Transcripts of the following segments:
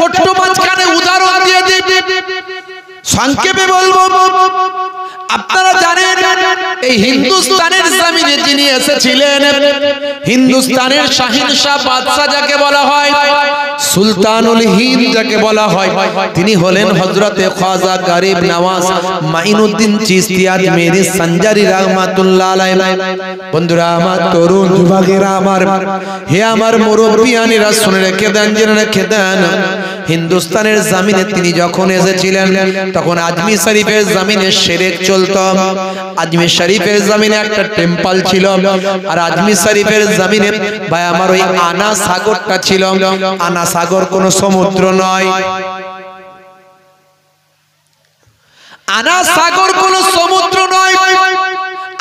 ছোট্ট মাঝখানে উদাহরণ দিয়ে দিই সংক্ষেপে বলব, আপনারা জানেন, এই হিন্দুস্তানের জমিনে যিনি এসেছিলেন, হিন্দুস্তানের শাহিনশাহ বাদশাহ যাকে বলা হয়, সুলতানুল হিন্দ যাকে বলা হয়, তিনি হলেন হযরতে খাজা গরিব নওয়াজ মাইনুদ্দিন চিশতি আজমেরি সঞ্জারি রহমাতুল্লাহ আলাইহি। বন্ধুরা, আমার তরুণ যুবকেরা আমার, হে আমার মুরব্বিয়ানিরা শুনে রেখে দেন, জেনে রেখে দেন হিন্দুস্তানের জামিনে তিনি যখন এসেছিলেন, তখন আজমি শরীফের জামিনে শেরেক চলতো। আজমির শরীফের জমিনে একটা টেম্পল ছিল আর আজমি শরীফের জমিনে ভাই আমার ওই আনা সাগরটা ছিল। আনা সাগর কোন সমুদ্র নয়। আনা সাগর কোন সমুদ্র নয়।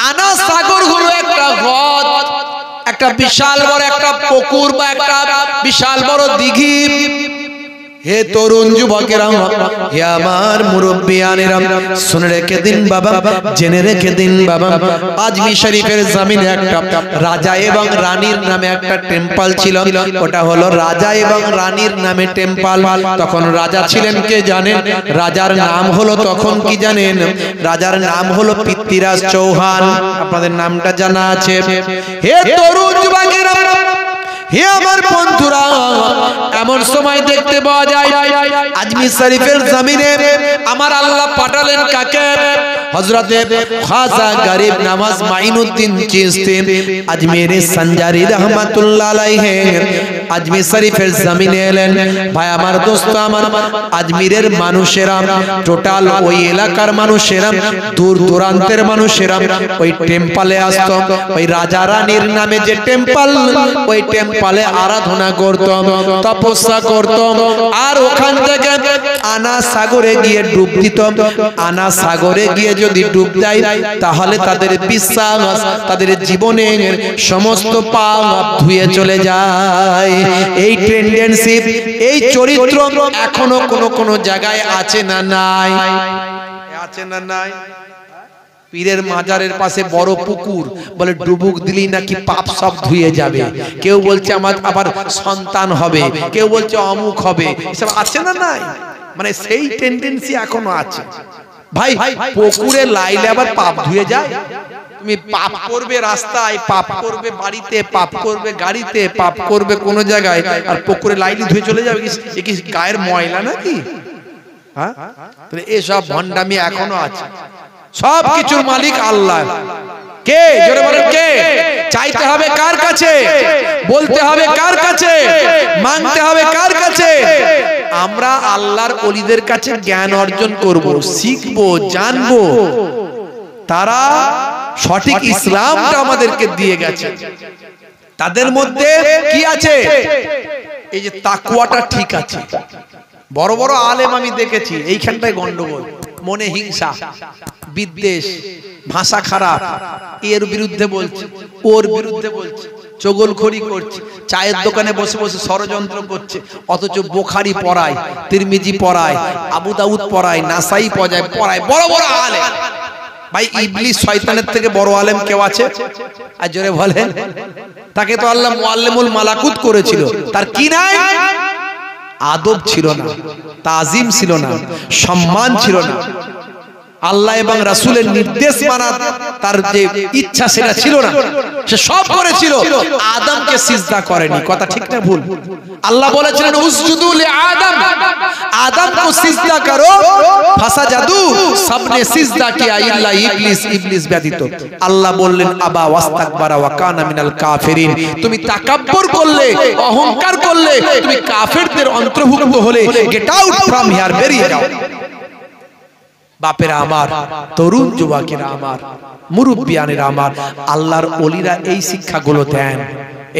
আনা সাগর হলো একটা হ্রদ, একটা বিশাল বড় একটা পুকুর বা একটা বিশাল বড় দিঘি। হে তরুণ যুবকেরা হে আমার মুরব্বিয়ানেরা শুনে রেখে দিন বাবা, জেনে রেখে দিন বাবা। আজমি শরীফের জমিনে একটা রাজা এবং রানীর নামে একটা টেম্পল ছিল। ওটা হলো রাজা এবং রানীর নামে টেম্পল। তখন রাজা ছিলেন কে জানেন? রাজার নাম হলো তখন কি জানেন? রাজার নাম হলো পৃথ্বীরাজ চৌহান। আপনাদের নামটা জানা আছে। হে তরুণ যুবকেরা হে আমার বন্ধুরা এমন সময় দেখতে পাওয়া যায় আজমির শরীফের জমিনে আমার আল্লাহ পাঠালেন কাকে? হযরতে খাজা গরিব নামাজ মাইনুদ্দিন আজমিরের মানুষেরা টোটাল ওই এলাকার মানুষেরা, দূর দূরান্তের মানুষেরা, ওই টেম্পলে আসতো, ওই রাজা রানীর নামে যে টেম্পল ওই টেম্পলে আরাধনা করত, তপস্যা করত, আর ওখান থেকে আনা সাগরে গিয়ে ডুব দিত। আনা সাগরে গিয়ে যদি ডুব দেয়, তাহলে তাদের বিশ্বাস তাদের জীবনের সমস্ত পাপ ধুয়ে চলে যায়। এই টেন্ডেন্সি এই চরিত্র এখনও কোন কোন জায়গায় আছে না নাই? আছে না নাই? পীরের মাজারের পাশে বড় পুকুর, বলে ডুবুক দিলি নাকি পাপ সব ধুয়ে যাবে। কেউ বলছে আমার আবার সন্তান হবে, কেউ বলছে অমুক হবে। এসব আছে না নাই? মানে সেই টেন্ডেন্সি এখনও আছে। ভাই ভাই পুকুরে লাইলে আবার পাপ ধুয়ে যায়। তুমি পাপ করবে রাস্তায় পাপ করবে বাড়িতে পাপ করবে গাড়িতে পাপ করবে কোন জায়গায় আর পুকুরে লাইলি ধুয়ে চলে যাবে কি গায়ের ময়লা নাকি? হ্যাঁ? তাহলে এসব ভণ্ডামি এখনও আছে। সব কিছুর মালিক আল্লাহ। কে? জোরে বলেন কে? চাইতে হবে কার কাছে? বলতে হবে কার কাছে? মানতে হবে কার কাছে? আমরা আল্লাহর অলিদের কাছে জ্ঞান অর্জন করব শিখব জানব। তারা সঠিক ইসলামটা আমাদেরকে দিয়ে গেছে। তাদের মধ্যে কি আছে? এই যে তাকুয়াটা ঠিক আছে। বড় বড় আলেম আমি দেখেছি এইখানটায় গন্ডগোল মনে হিংসা বিদ্বেষ ভাষা খারাপ এর বিরুদ্ধে বলছে ওর বিরুদ্ধে বলছে। চগলখড়ি করছে, চায়ের দোকানে বসে বসে ষড়যন্ত্র করছে, অথচ বোখারি পড়ায়, তিরমিজি পড়ায়, আবু দাউদ পড়ায়, নাসাই পড়ায় পড়ায়, বড় বড় আলেম। ভাই, ইবলিস শয়তানের থেকে বড় আলেম কেউ আছে? আর জোরে বলেন, তাকে তো আল্লাহ মুআল্লিমুল মালাকুত করেছিল। তার কি নাই? আদব ছিল না, তাজিম ছিল না, সম্মান ছিল না। আল্লাহ এবং রাসুলের নির্দেশ মানা তার যে ইচ্ছা সেটা ছিল না। সে সব করেছিল। আদমকে সিজদা করেনি। কথা ঠিক না ভুল? আল্লাহ বলেছিলেন উসজুদুল আদম। আদম কো সিজদা করো, ফাসা জাদু সবনে সিজদা কিয়া ইল্লা ইবলিস ইবলিস ব্যতীত। আল্লাহ বললেন, আবা ওয়াস্তাকবারা ওয়া কানা মিনাল কাফিরিন। তুমি তাকাব্বুর করলে, অহংকার করলে, তুমি কাফেরদের অন্তর্ভুক্ত হলে, গেট আউট ফ্রম হিয়ার, বেরিয়ে যাও। বাপেরা আমার, তরুণ যুবকেরা আমার, মুরব্বিয়ানেরা আমার, আল্লাহর অলিরা এই শিক্ষাগুলো দেন।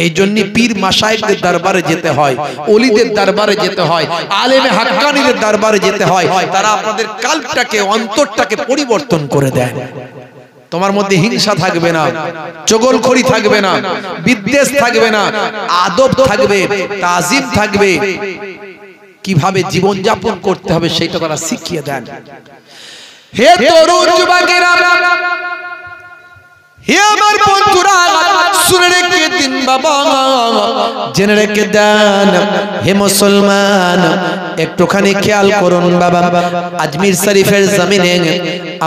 এই জন্য পীর মাসায়েকদের দরবারে যেতে হয় অলিদের দরবারে যেতে হয়, আলেমে হাক্কানিদের দরবারে যেতে হয়, তারা আপনাদের কাল্পটাকে অন্তরটাকে পরিবর্তন করে দেন। তোমার মধ্যে হিংসা থাকবে না, চগলখড়ি থাকবে না, বিদ্বেষ থাকবে না, আদব থাকবে, তাজিম থাকবে। কীভাবে জীবন যাপন করতে হবে, সেটা তারা শিখিয়ে দেন। হে তরুণ যুবকেরা হে আমার বন্ধুরা শুনে রেখে দিন বাবা জেনে রেখে দেন হে মুসলমান একটুখানি খেয়াল করুন, বাবা। আজমির শরীফের জমিনে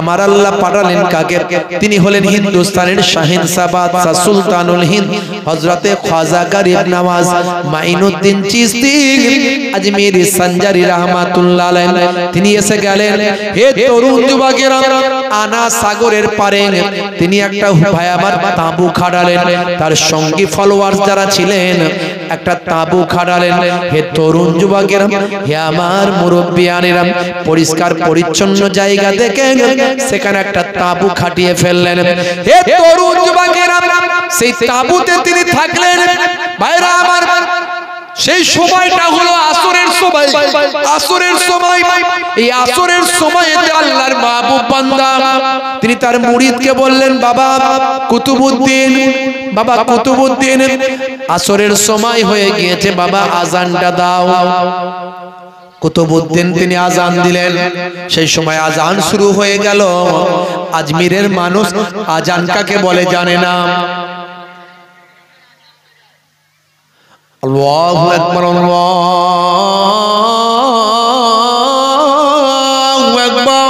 আমার আল্লাহ পাঠালেন কাকে? তিনি হলেন হিন্দুস্তানের শাহিন সাবাদ সুলতানুল হিন্দ হজরতে খাজা গরিব নওয়াজ মাইনুদ্দিন চিস্তি, আজমির সঞ্জারি রহমাতুল্লাহ তিনি এসে গেলেন, হে তরুণ যুবকেরা, আনা সাগরের পারে তিনি একটা ভাই আমার তাঁবু খাড়ালেন। তার সঙ্গী ফলোয়ার্স যারা ছিলেন, একটা তাঁবু খাড়ালেন। হে তরুণ যুবকেরা, হে আমার মুরব্বিয়ানেরা পরিষ্কার, পরিচ্ছন্ন জায়গা দেখে সেখানে একটা তাঁবু খাটিয়ে ফেললেন। হে তরুণ যুবকেরা, সেই তাঁবুতে তিনি থাকলেন। ভাইরা আমার, সেই সময়টা হলো আসরের সময়। আসরের সময়, এই আসরের সময়েতে আল্লাহর মাহবুব বান্দা, তিনি তার মুরিদকে বললেন, বাবা কুতুবুদ্দিন বাবা কুতুবুদ্দিন আসরের সময় হয়ে গিয়েছে, বাবা, আজানটা দাও। কুতুবুদ্দিন তিনি আজান দিলেন। সেই সময় আজান শুরু হয়ে গেল। আজমিরের মানুষ আজান কাকে বলে জানে না। আল্লাহু আকবার আল্লাহু আকবার।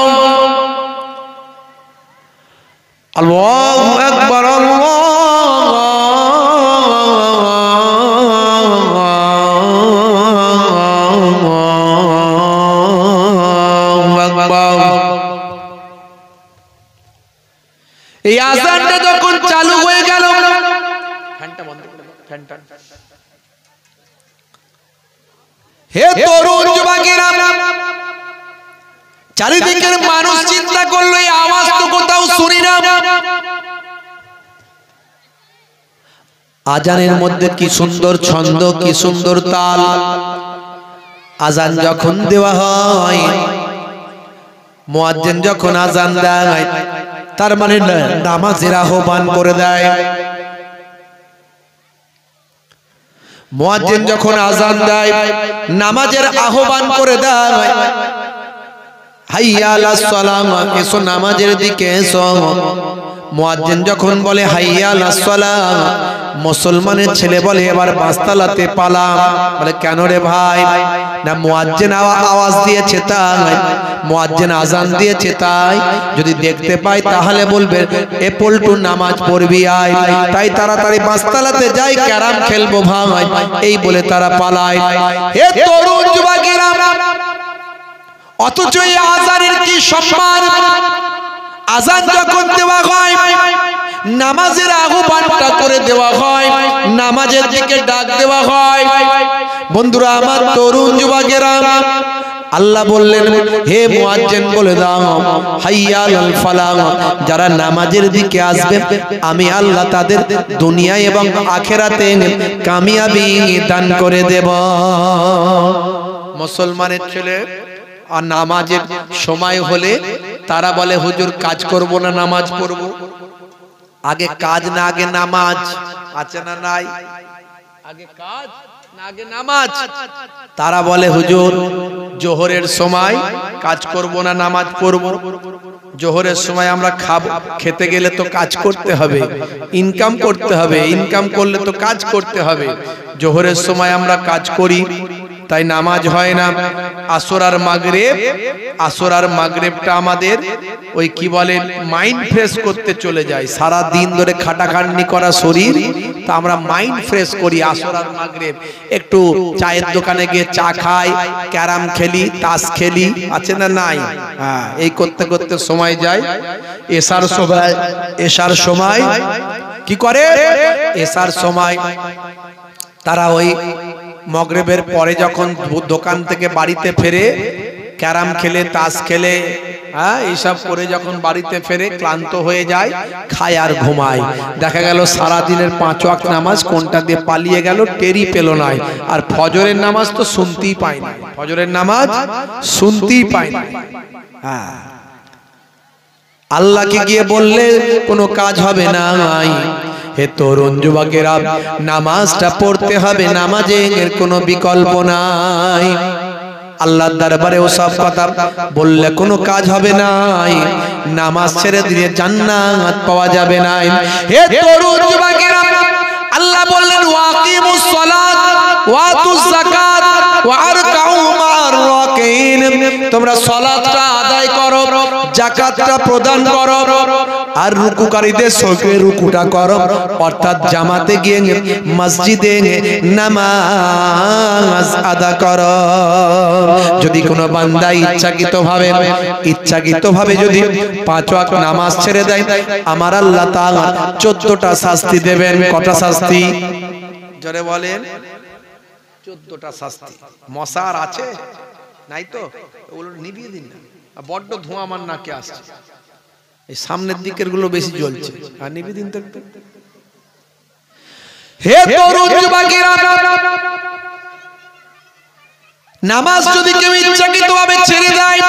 আল্লাহু আজানের মধ্যে কি সুন্দর ছন্দ, কি সুন্দর তাল? আজান যখন দেওয়া হয়, মুয়াজ্জিন যখন আজান দেয়, তার মানে নামাজের আহ্বান করে দেয়। মুয়াজ্জিন যখন আজান দেয়, নামাজের আহ্বান করে দেয়, হাইয়া সালাম, এসো নামাজের দিকে এসো। মুয়াজ্জিন যখন বলে, হাইয়া আলাস সালাম মুসলমানের ছেলে বলে, এবার পাঁচতলাতে পালাম। বলে, কেন রে ভাই? না মুয়াজ্জিন আওয়াজ দিয়েছে তাই। মুয়াজ্জিন আজান দিয়েছে তাই। যদি দেখতে পাই তাহলে বলবে, এ পল্টু নামাজ পড়বি আয়। তাই তাড়াতাড়ি পাঁচতলাতে যাই, ক্যারাম খেলব ভাই। এই বলে তারা পালায়। হে তরুণ যুবকেরা, অথচ এই আজানের কি সম্মান? আজান যখন দেওয়া হয় আহ্বানটা করে দেওয়া হয়, নামাজের দিকে ডাক দেওয়া হয়। বন্ধুরা, আমার তরুণ যুবকেরা, আল্লাহ বললেন, হে মুয়াজ্জিন বলে দাও হাইয়াল ফালাহ, যারা নামাজের দিকে আসবে, আমি আল্লাহ তাদের দুনিয়া এবং আখেরাতে কামিয়াবি দান করে দেব। মুসলমানের ছেলে, আর নামাজের সময় হলে তারা বলে, হুজুর, কাজ করব না, নামাজ পড়ব? আগে কাজ না আগে নামাজ। আছে না নাই? আগে কাজ না আগে নামাজ। তারা বলে হুজুর জোহরের সময় কাজ করব না নামাজ পড়ব? জোহরের সময় আমরা খাব খেতে গেলে তো কাজ করতে হবে। ইনকাম করতে হবে ইনকাম করলে তো কাজ করতে হবে। জোহরের সময় আমরা কাজ করি তাই নামাজ হয় না। আসর আর মাগরেব, আসর আর মাগরেবটা আমাদের ওই কি বলে মাইন্ড ফ্রেশ করতে চলে যায়। সারা দিন ধরে খাটাখাটনি করা শরীর, তা আমরা মাইন্ড ফ্রেশ করি আসর আর মাগরেব। একটু চায়ের দোকানে গিয়ে চা খাই, ক্যারাম খেলি, তাস খেলি, আছে না নাই? হ্যাঁ এই করতে করতে সময় যায়। এসার সময় এসার সময় কি করে? এসার সময় তারা ওই মগরেবের পরে যখন দোকান থেকে বাড়িতে ফেরে, ক্যারাম খেলে, তাস খেলে হ্যাঁ এইসব করে যখন বাড়িতে ফেরে, ক্লান্ত হয়ে যায়, খায় আর ঘুমায়। দেখা গেল সারা দিনের পাঁচ ওয়াক্ত নামাজ কোনটা দিয়ে পালিয়ে গেল টেরি পেল নাই আর ফজরের নামাজ তো শুনতেই পায় না। ফজরের নামাজ শুনতেই পায় না। হ্যাঁ। আল্লাহকে গিয়ে বললে কোনো কাজ হবে না। হে তরুণ যুবকেরা, নামাজটা পড়তে হবে, নামাজের কোনো বিকল্প নাই। আল্লাহর দরবারে ও সব কথা বললে কোনো কাজ হবে নাই। নামাজ ছেড়ে দিলে জান্নাত পাওয়া যাবে না হে তরুণ যুবকেরা, আল্লাহ বললেন ওয়াকিমুস সালাত ওয়াতুজ যাকাত ওয়ারকাউ মা'আর তোমরা সলাতটা আদায় করো জাকাতটা প্রদান করো, আর রুকুকারীদের সঙ্গে রুকুটা করো, অর্থাৎ জামাতে গিয়ে মসজিদে নামাজ আদা করো। যদি কোনো বান্দা ইচ্ছাকৃত ভাবে যদি পাঁচ ওয়াক্ত নামাজ ছেড়ে দেয়, আমার আল্লাহ তাআলা 14টা শাস্তি দেবেন। কটা শাস্তি? জোরে বলেন। 14টা শাস্তি। মশার আছে? নাই তো? ওগুলো নিভিয়ে দিন না। বড্ড ধোঁয়া আমার নাকে আসছে। এই সামনের দিকেরগুলো বেশি জ্বলছে। আর নিভিয়ে দিন তো হে তরুণ যুবকেরা নামাজ যদি কেউ ইচ্ছাকৃত ভাবে ছেড়ে দেয়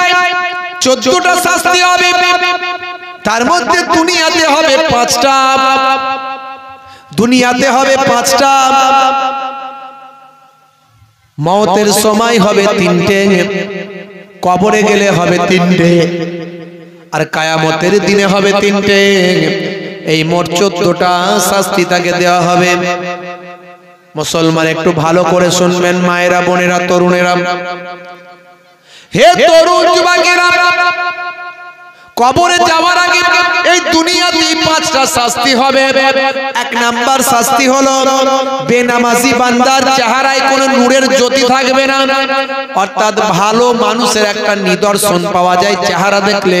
চোদ্দটা শাস্তি হবে। তার মধ্যে দুনিয়াতে হবে পাঁচটা। দুনিয়াতে হবে পাঁচটা। মতের সময় হবে তিনটে কবরে গেলে হবে তিনটে আর কায়ামতের দিনে হবে তিনটে। এই মোট চোদ্দটা শাস্তি তাকে দেওয়া হবে। মুসলমান একটু ভালো করে শুনবেন মায়েরা বোনেরা তরুণেরা। হে তরুণ যুবকেরা কবরে যাওয়ার আগে এই দুনিয়াতে পাঁচটা শাস্তি হবে। এক নাম্বার শাস্তি হলো বেনামাজি বান্দার চেহারায় কোনো নূরের জ্যোতি থাকবে না। অর্থাৎ ভালো মানুষের একটা নিদর্শন পাওয়া যায় চেহারা দেখলে,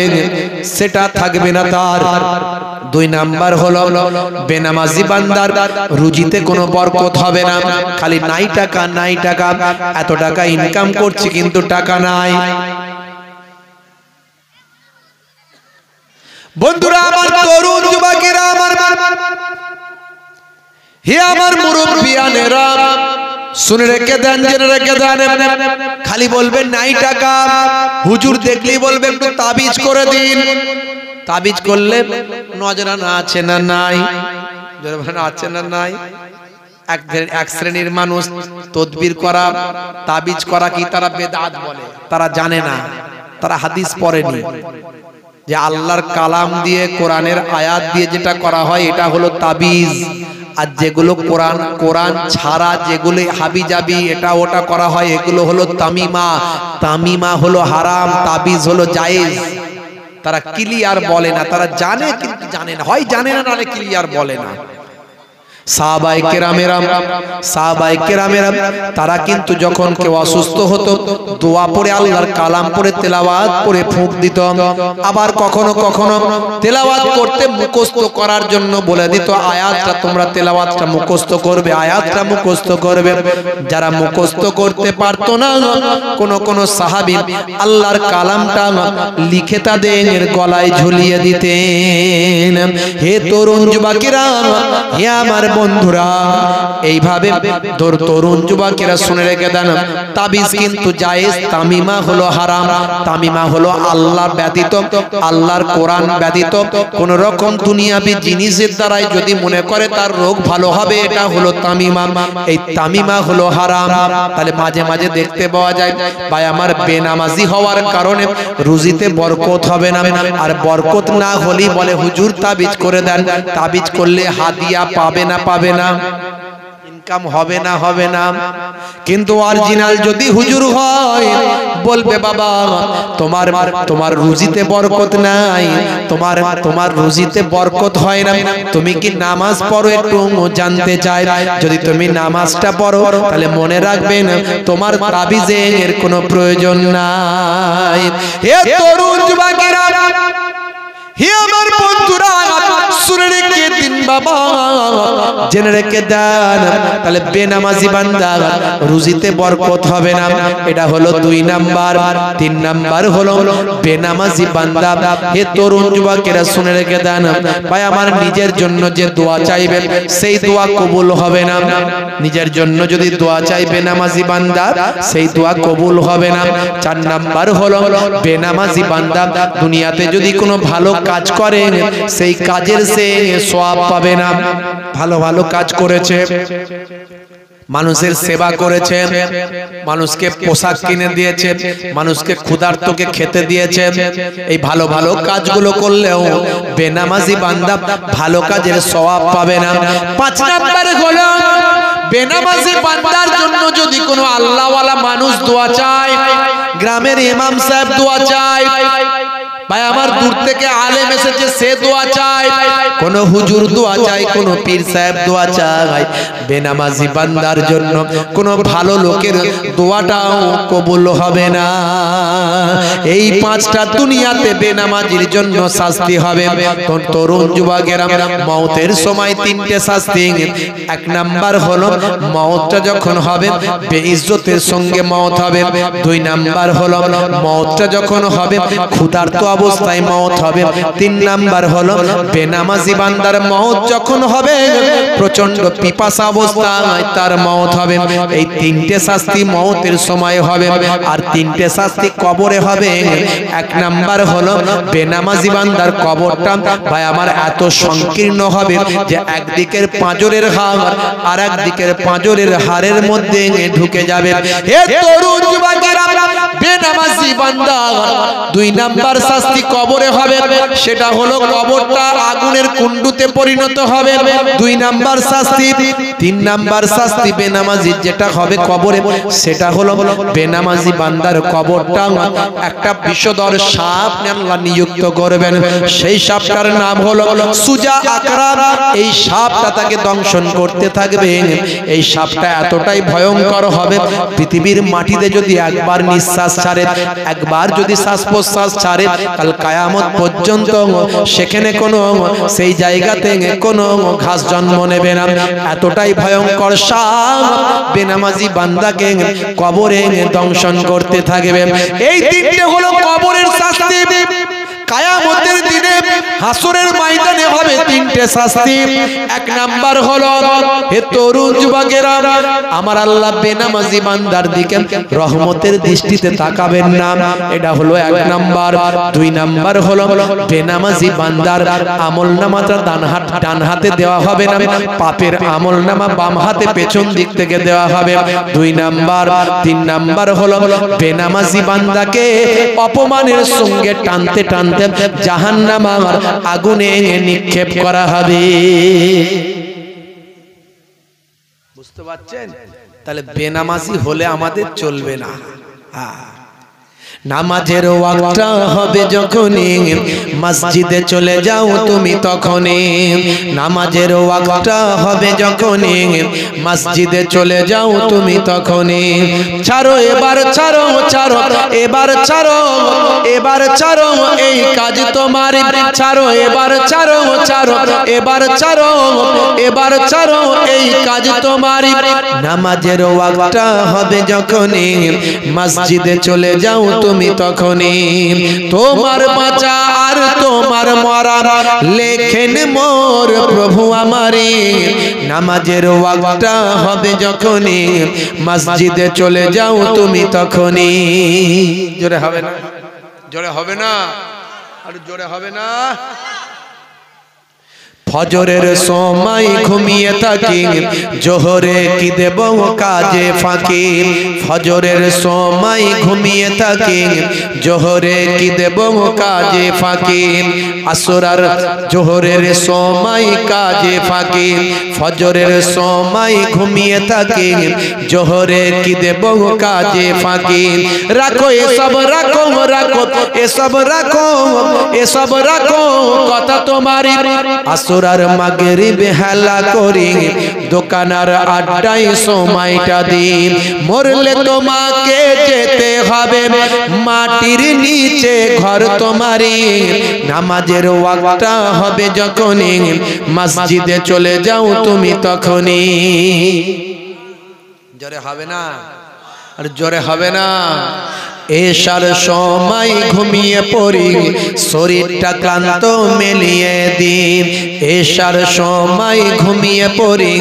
সেটা থাকবে না তার। দুই নাম্বার হলো বেনামাজি বান্দার রুজিতে কোনো বরকত হবে না। খালি নাই টাকা নাই টাকা, এত টাকা ইনকাম করছি কিন্তু টাকা নাই। বন্ধুরা আমার তরুণ যুবকেরা আমার হে আমার মুরব্বিয়ানেরা শুনে রেখে দেন জেনে রেখে দেন খালি বলবেন নাই টাকা। হুজুর দেখলেই বলবে একটু তাবিজ করে দিন। তাবিজ করলে নজরানা আছে না নাই? আছে না নাই? এক এক শ্রেণির মানুষ তদবির করা তাবিজ করা কি তারা বেদাত বলে? তারা জানে না। তারা হাদিস পড়েনি। যে আল্লাহর কালাম দিয়ে কোরআনের আয়াত দিয়ে যেটা করা হয়, এটা হলো তাবিজ। আর যেগুলো কোরআন কোরআন ছাড়া যেগুলো হাবি জাবি এটা ওটা করা হয়, এগুলো হলো তামিমা। তামিমা হলো হারাম, তাবিজ হলো জায়েজ। তারা ক্লিয়ার বলে না, তারা জানে কিন্তু জানে না। হয় জানে না, নাহলে ক্লিয়ার বলে না। সাহাবাই কেরামেরাম সাহাবাই কেরামেরাম তারা কিন্তু যখন কেউ অসুস্থ হতো, দোয়া পড়ে আল্লাহর কালাম পড়ে, তেলাওয়াত পড়ে ফুঁক দিত। আবার কখনো কখনো তেলাওয়াত করতে মুখস্থ করার জন্য বলে দিত, আয়াতটা তোমরা তেলাওয়াতটা মুখস্থ করবে, আয়াতটা মুখস্থ করবে। যারা মুখস্থ করতে পারতো না, কোন কোন সাহাবী আল্লাহর কালামটা লিখে তাদের গলায় ঝুলিয়ে দিতেন, হে তরুণ যুবকেরা, হে আমার বন্ধুরা, এইভাবে তোর তরুণ যুবকেরা শুনে রেখে দেন, তাবিজ কিন্তু জায়েজ, তামিমা হলো হারাম, তামিমা হলো আল্লাহ ব্যতীত, আল্লাহর কোরআন ব্যতীত। কোন রকম দুনিয়াবি জিনিসের দ্বারাই যদি মনে করে তার রোগ ভালো হবে, এটা হলো তামিমা। এই তামিমা হলো হারাম। তাহলে মাঝে মাঝে দেখতে পাওয়া যায়, ভাই আমার বেনামাজি হওয়ার কারণে রুজিতে বরকত হবে না। আর বরকত না হলেই বলে, হুজুর, তাবিজ করে দেন। তাবিজ করলে হাদিয়া পাবে না পাবে না। ইনকাম হবে না হবে না। কিন্তু অরিজিনাল যদি হুজুর হয়, বলবে বাবা, তোমার তোমার রুজিতে বরকত নাই। তোমার তোমার রুজিতে বরকত হয় না। তুমি কি নামাজ পড়ো একটু জানতে চাই? যদি তুমি নামাজটা পড়ো, তাহলে মনে রাখবেন তোমার তাবিজের কোনো প্রয়োজন নাই। হে তরুণ যুবকেরা হে আমার বন্ধুরা শুনে রেখে দিন বাবা। জেনে রেখে দেন, তাহলে বেনামাজি বান্দা, রুজিতে বরকত হবে না। এটা হলো দুই নাম্বার। তিন নাম্বার হলো বেনামাজি বান্দা। হে তরুণ যুবকেরা, শুনে রেখে দেন, ভাই, আমার নিজের জন্য যে দোয়া চাইবে, সেই দোয়া কবুল হবে না। নিজের জন্য যদি দোয়া চাই বেনামাজি বান্দা, সেই দোয়া কবুল হবে না। চার নাম্বার হলো বেনামাজি বান্দা। দুনিয়াতে যদি কোনো ভালো কাজ করে সেই কাজের সে সওয়াব পাবে না। ভালো ভালো কাজ করেছে। মানুষের সেবা করেছে। মানুষকে পোশাক কিনে দিয়েছে। মানুষকে ক্ষুধার্তকে খেতে দিয়েছে। এই ভালো ভালো কাজগুলো করলেও বেনামাজি বান্দা ভালো কাজের সওয়াব পাবে না। পাঁচ নাম্বার হলো, বেনামাজি বান্দার জন্য যদি কোনো আল্লাহওয়ালা মানুষ দোয়া চায়, গ্রামের ইমাম সাহেব দোয়া চায় ভাই, আমার দূর থেকে আলেম এসেছে, সে দোয়া চায়। কোন হুজুর দোয়া চায়, কোন পীর সাহেব দোয়া চায়। বেনামাজি বান্দার জন্য কোন ভালো লোকের দোয়াটাও কবুল হবে না। এই পাঁচটা দুনিয়াতে বেনামাজির জন্য শাস্তি হবে। তরুণ যুবকেরা মৌতের সময় তিনটে শাস্তি। এক নাম্বার হলো, মৌতটা যখন হবে, বেইজ্জতের সঙ্গে মৌত হবে। দুই নাম্বার হলো, মৌতটা যখন হবে, ক্ষুধার্ত অবস্থায় মৌত হবে। তিন নাম্বার হলো, বেনামাজি বান্দার মৌত যখন হবে প্রচণ্ড পিপাসা অবস্থায় তার মৌত হবে। এই তিনটে শাস্তি মৌতের সময় হবে, আর তিনটে শাস্তি কবরে হবে। এক নাম্বার হলো, বেনামাজি বান্দার কবরটা ভাই আমার এত সংকীর্ণ হবে যে একদিকের পাঁজরের হাড় আর একদিকের পাঁজরের হাড়ের মধ্যে ঢুকে যাবে। এ তরুণ যুবকেরা বেনামাজি বান্দা দুই নাম্বার শাস্তি কবরে হবে, সেটা হলো কবরটা আগুনের কুণ্ডুতে পরিণত হবে। দুই নাম্বার শাস্তি, তিন নাম্বার শাস্তি বেনামাজি যেটা হবে কবরে, সেটা হলো বেনামাজি বান্দার কবরটা একটা বিষধর সাপ আল্লাহ নিযুক্ত করবেন। সেই সাপটার নাম হলো সুজা আকরা এই সাপটা তাকে দংশন করতে থাকবে। এই সাপটা এতটাই ভয়ঙ্কর হবে, পৃথিবীর মাটিতে যদি একবার নিঃশ্বাস ছাড়ে, একবার যদি শ্বাস প্রশ্বাস ছাড়ে, কাল কায়ামত পর্যন্ত সেখানে কোনো সেই জায়গাতে কোনো ঘাস জন্ম নেবে না। এতটাই ভয়ঙ্কর সাপ বেনামাজি বান্দাকে কবরে দংশন করতে থাকবে। এই তিনটে হলো কবরের শাস্তি। কায়ামতের দিনে হাসরের ময়দানে হবে তিনটে শাস্তি। এক নাম্বার হলো, হে তরুণ যুবকেরা, আমার আল্লাহ বেনামাজি বান্দার দিকে রহমতের দৃষ্টিতে তাকাবেন না। এটা হলো এক নাম্বার। দুই নাম্বার হলো, বেনামাজি বান্দার আমল নামাটা ডান হাত, ডান হাতে দেওয়া হবে না। পাপের আমল নামা বাম হাতে পেছন দিক থেকে দেওয়া হবে। দুই নাম্বার। তিন নাম্বার হলো, বেনামাজি বান্দাকে অপমানের সঙ্গে টানতে টানতে জাহান্নামার আগুনে নিক্ষেপ করা হবে। বুঝতে পারছেন? তাহলে বেনামাজি হলে আমাদের চলবে না। হ্যাঁ। নামাজের ওয়াক্তটা হবে যখনই। মসজিদে চলে যাও তুমি তখনই। নামাজের ওয়াক্তটা হবে যখনই। মসজিদে চলে যাও তুমি তখনই। ছাড়ো, এবার ছাড়ো ছাড়ো, এবার ছাড়ো এবার ছাড়ো, এই কাজ তোমার। ছাড়ো, এবার ছাড়ো ছাড়ো, এবার ছাড়ো এবার ছাড়ো, এই কাজ তোমার। নামাজের ওয়াক্তটা হবে যখনই। মসজিদে চলে যাও তুমি তখনই তোমার বাঁচা আর তোমার মরা লেখেন মোর প্রভু আমারে। নামাজের ওয়াক্তটা হবে যখনই মসজিদে চলে যাও তুমি তখনই। জোরে হবে না, জোরে হবে না, আর জোরে হবে না। ফজরের সময় ঘুমিয়ে থাকি, জোহরে কি দেব কাজে ফাঁকি? ফজরের সময় ঘুমিয়ে থাকি, জোহরে কি দেব কাজে ফাঁকি? আসরার জোহরের সময় কাজে ফাঁকি, ফজরের সময় ঘুমিয়ে থাকি, জোহরে কি দেব কাজে ফাঁকি? রাখো, এসব রাখো রাখো, এসব রাখো এসব রাখো, কথা তোমারই। আসর আর মাগরিব হেলা করি, দোকানার আড্ডায় সময়টা দিন। মরলে তোমাকে যেতে হবে, মাটির নিচে ঘর তোমারই। নামাজের ওয়াক্তটা হবে যখনই, মসজিদে চলে যাও তুমি তখনই। জোরে হবে না? আর জোরে হবে না? এসার সময় ঘুমিয়ে পড়ি শরীরটা ক্লান্ত মেলিয়ে দিন। এসার সময় ঘুমিয়ে পড়ি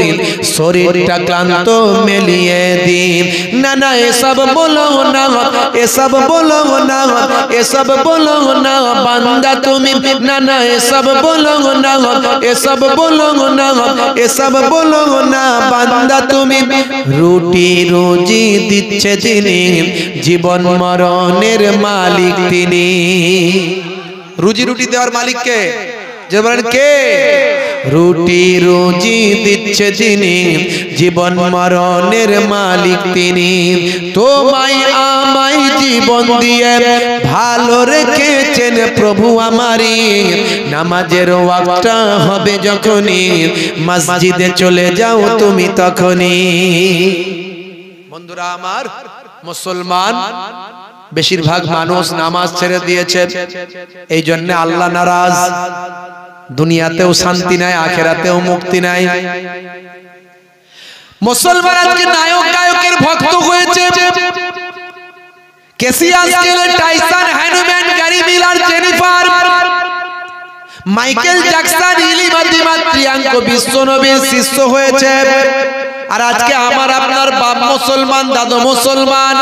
শরীরটা ক্লান্ত মেলিয়ে দিন। না না এসব বলো না এসব বলো না এসব বলো না বান্দা তুমি। না না এসব বলো না এসব বলো না এসব বলো না বান্দা তুমি। রুটি রুজি দিচ্ছে তিনি জীবন মরণের মালিক তিনি। রুজি রুটি দেওয়ার মালিক কে? যে বলেন কে? রুটি রুজি দিচ্ছে যিনি জীবন মরণের মালিক তিনি। তোমায় আমায় জীবন দিয়ে ভালো রেখেছেন প্রভু আমারি। নামাজের ওয়াক্তটা হবে যখনই। মসজিদে চলে যাও তুমি তখনই। বন্ধুরা আমার মুসলমান বেশিরভাগ মানুষ নামাজ ছেড়ে দিয়েছে। এই জন্য আল্লাহ নারাজ। দুনিয়াতেও শান্তি নাই, আখেরাতেও মুক্তি নাই। মুসলমান আজকে নায়ক গায়কের ভক্ত হয়েছে। Cassius Clay Tyson Hanuman Gary Miller, Jennifer, Michael Jackson ইলিমা দিমা প্রিয়াঙ্ক বিশ্বনবীর শিষ্য হয়েছে। আর আজকে আমার আপনার বাপ মুসলমান, দাদু মুসলমান।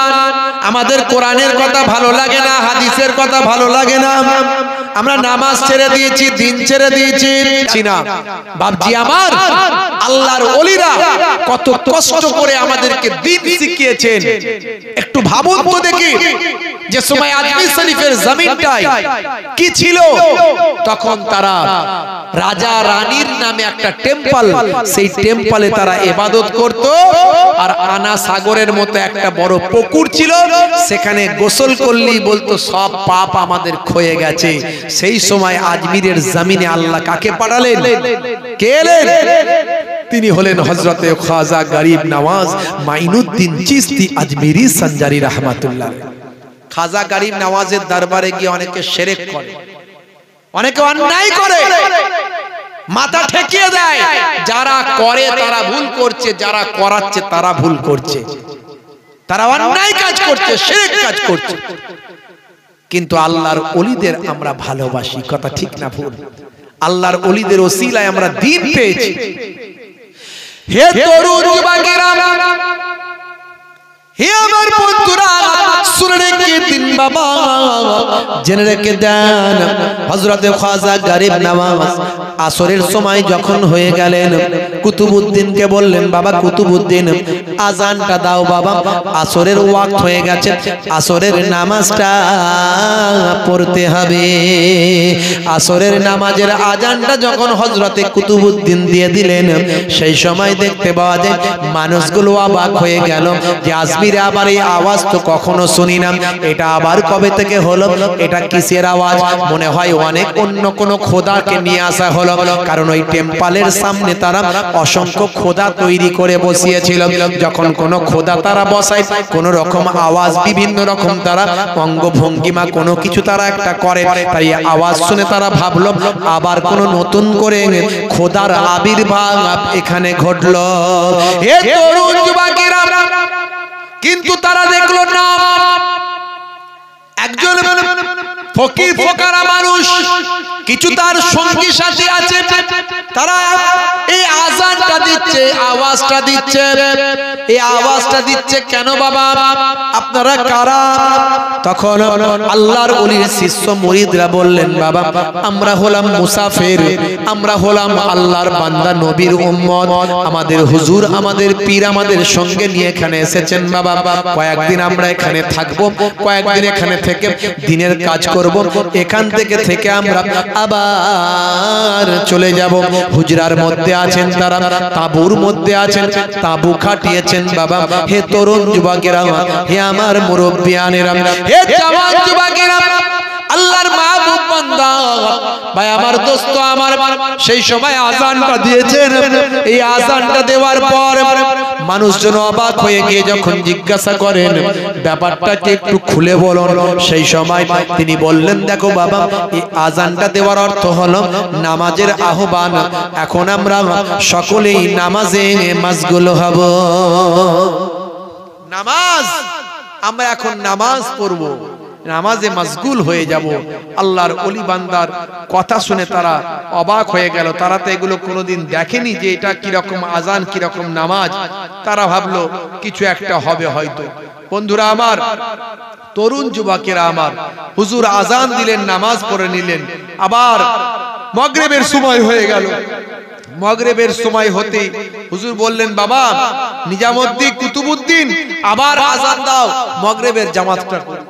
আমাদের কোরআনের কথা ভালো লাগে না হাদিসের কথা ভালো লাগে না। আমরা নামাজ ছেড়ে দিয়েছি দিন ছেড়ে দিয়েছি। বাপজি আমার। আল্লাহর ওলিরা কত কষ্ট করে আমাদেরকে দিন শিখিয়েছেন। একটু ভাবুন তো দেখি যে সময় আজমির শরীফের জমিনটাই কি ছিল? তখন তারা রাজা রানীর নামে একটা টেম্পল সেই টেম্পলে তারা এবাদত করত। আর আনা সাগরের মতো একটা বড় পুকুর ছিল। সেখানে গোসল করলেই বলতো সব পাপ আমাদের ক্ষয়ে গেছে। সেই সময় আজমিরের জমিনে আল্লাহ কাকে পাঠালেন? কে এলেন? তিনি হলেন হজরতে খাজা গরিব নওয়াজ মাইনুদ্দিন চিস্তি আজমিরি সঞ্জারি রহমাতুল্লাহ খাজা গরিব নওয়াজের দরবারে গিয়ে অনেকে সেরেক করে, অনেকে অন্যায় করে, মাথা ঠেকিয়ে দেয়। যারা করে তারা ভুল করছে, যারা করাচ্ছে তারা ভুল করছে। তারা অন্যায় কাজ করছে, সেরেক কাজ করছে। কিন্তু আল্লাহর অলিদের আমরা ভালোবাসি, কথা ঠিক না ভুল? আল্লাহর অলিদের ওসিলায় আমরা দিন পেয়েছি। হে তরুণ যুবকেরা হে আমার বন্ধুরা পড়তে হবে। আসরের নামাজের আজানটা যখন হজরতে কুতুবুদ্দিন দিয়ে দিলেন, সেই সময় দেখতে পাওয়া যায় মানুষগুলো অবাক হয়ে গেল যে আবার এই আওয়াজ তো কখনো শুনি না এটা আবার কবে থেকে হলো? এটা কিসের আওয়াজ? মনে হয় অনেক অন্য কোনো খোদাকে নিয়ে আসা হলো, কারণ ওই টেম্পালের সামনে তারা অসংখ্য খোদা তৈরি করে বসিয়েছিল। যখন কোনো খোদা তারা বসায়, কোন রকম আওয়াজ, বিভিন্ন রকম তারা অঙ্গভঙ্গিমা, কোনো কিছু তারা একটা করে। তাই আওয়াজ শুনে তারা ভাবলো, আবার কোনো নতুন করে খোদার আবির্ভাব এখানে ঘটলো। কিন্তু তারা দেখল না একজন ফকির ফোকারা মানুষ। কিছু তার সঙ্গী সাথী আছে। তারা এই আজানটা দিচ্ছে আওয়াজটা দিচ্ছে। এই আওয়াজটা দিচ্ছে কেন বাবা? আপনারা কারা? তখন আল্লাহর অলির শিষ্য মুরিদরা বললেন বাবা আমরা হলাম মুসাফির। আমরা হলাম আল্লাহর বান্দা নবীর উম্মত। আমাদের হুজুর আমাদের পীর আমাদের সঙ্গে নিয়ে এখানে এসেছেন বাবা। কয়েকদিন আমরা এখানে থাকব কয়েকদিন এখানে থেকে দিনের কাজ করব। এখান থেকে থেকে আমরা আবার চলে যাব। হুজরার মধ্যে আছেন তারা, তাবুর মধ্যে আছেন, তাবু খাটিয়েছেন বাবা। হে তরুণ যুবকেরা, হে আমার মুরব্বিয়ানেরা, হে জওয়ান যুবকেরা, আল্লাহর মাহবুব ভাই, আমার দোস্ত, আমার সেই সময় আজানটা দিয়েছেন। এই আজানটা দেওয়ার পর মানুষজন অবাক হয়ে গিয়ে যখন জিজ্ঞাসা করেন ব্যাপারটাকে একটু খুলে বলুন। সেই সময় তিনি বললেন, দেখো বাবা, এই আজানটা দেওয়ার অর্থ হলো নামাজের আহ্বান। এখন আমরা সকলেই নামাজে মাসগুলো হব। নামাজ, আমরা এখন নামাজ পড়ব। নামাজে মশগুল হয়ে যাব। আল্লাহর অলি বান্দার কথা শুনে তারা অবাক হয়ে গেল। তারা তো এগুলো কোনোদিন দেখেনি যে এটা কীরকম আজান কীরকম নামাজ। তারা ভাবলো, কিছু একটা হবে হয়তো। বন্ধুরা আমার, তরুণ যুবকেরা আমার, হুজুর আজান দিলেন, নামাজ পড়ে নিলেন। আবার মগরেবের সময় হয়ে গেল। মগরেবের সময় হতে হুজুর বললেন, বাবা, নিজামুদ্দিন, কুতুবুদ্দিন, আবার আজান দাও, মগরেবের জামাতটা করো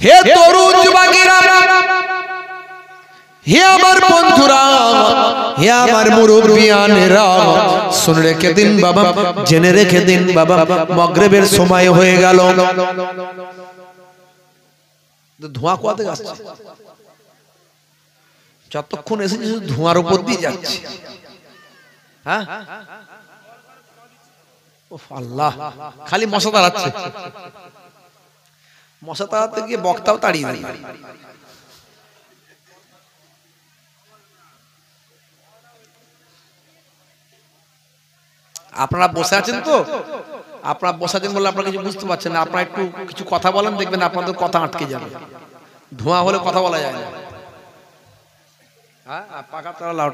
হে তরুণ যুবকেরা, হে আমার বন্ধুরা, হে আমার মুরব্বিয়ানেরা, শুনে রেখে দিন বাবা, জেনে রেখে দিন বাবা, মগরেবের সময় হয়ে গেল। ধোঁয়া কোয়া থেকে আসছে? যতক্ষণ এসেছে শুধু ধোঁয়ার উপর দিয়ে যাচ্ছে। হ্যাঁ? আল্লাহ, খালি মশা তাড়াচ্ছে মশা তাড়াতে গিয়ে বক্তাও তাড়িয়ে দিই আপনারা বসে আছেন তো? আপনারা বসে আছেন বলে আপনারা কিছু বুঝতে পারছেন না। আপনারা একটু কিছু কথা বলেন, দেখবেন আপনাদের কথা আটকে যাবে। ধোঁয়া হলে কথা বলা যায় না। হ্যাঁ লাউ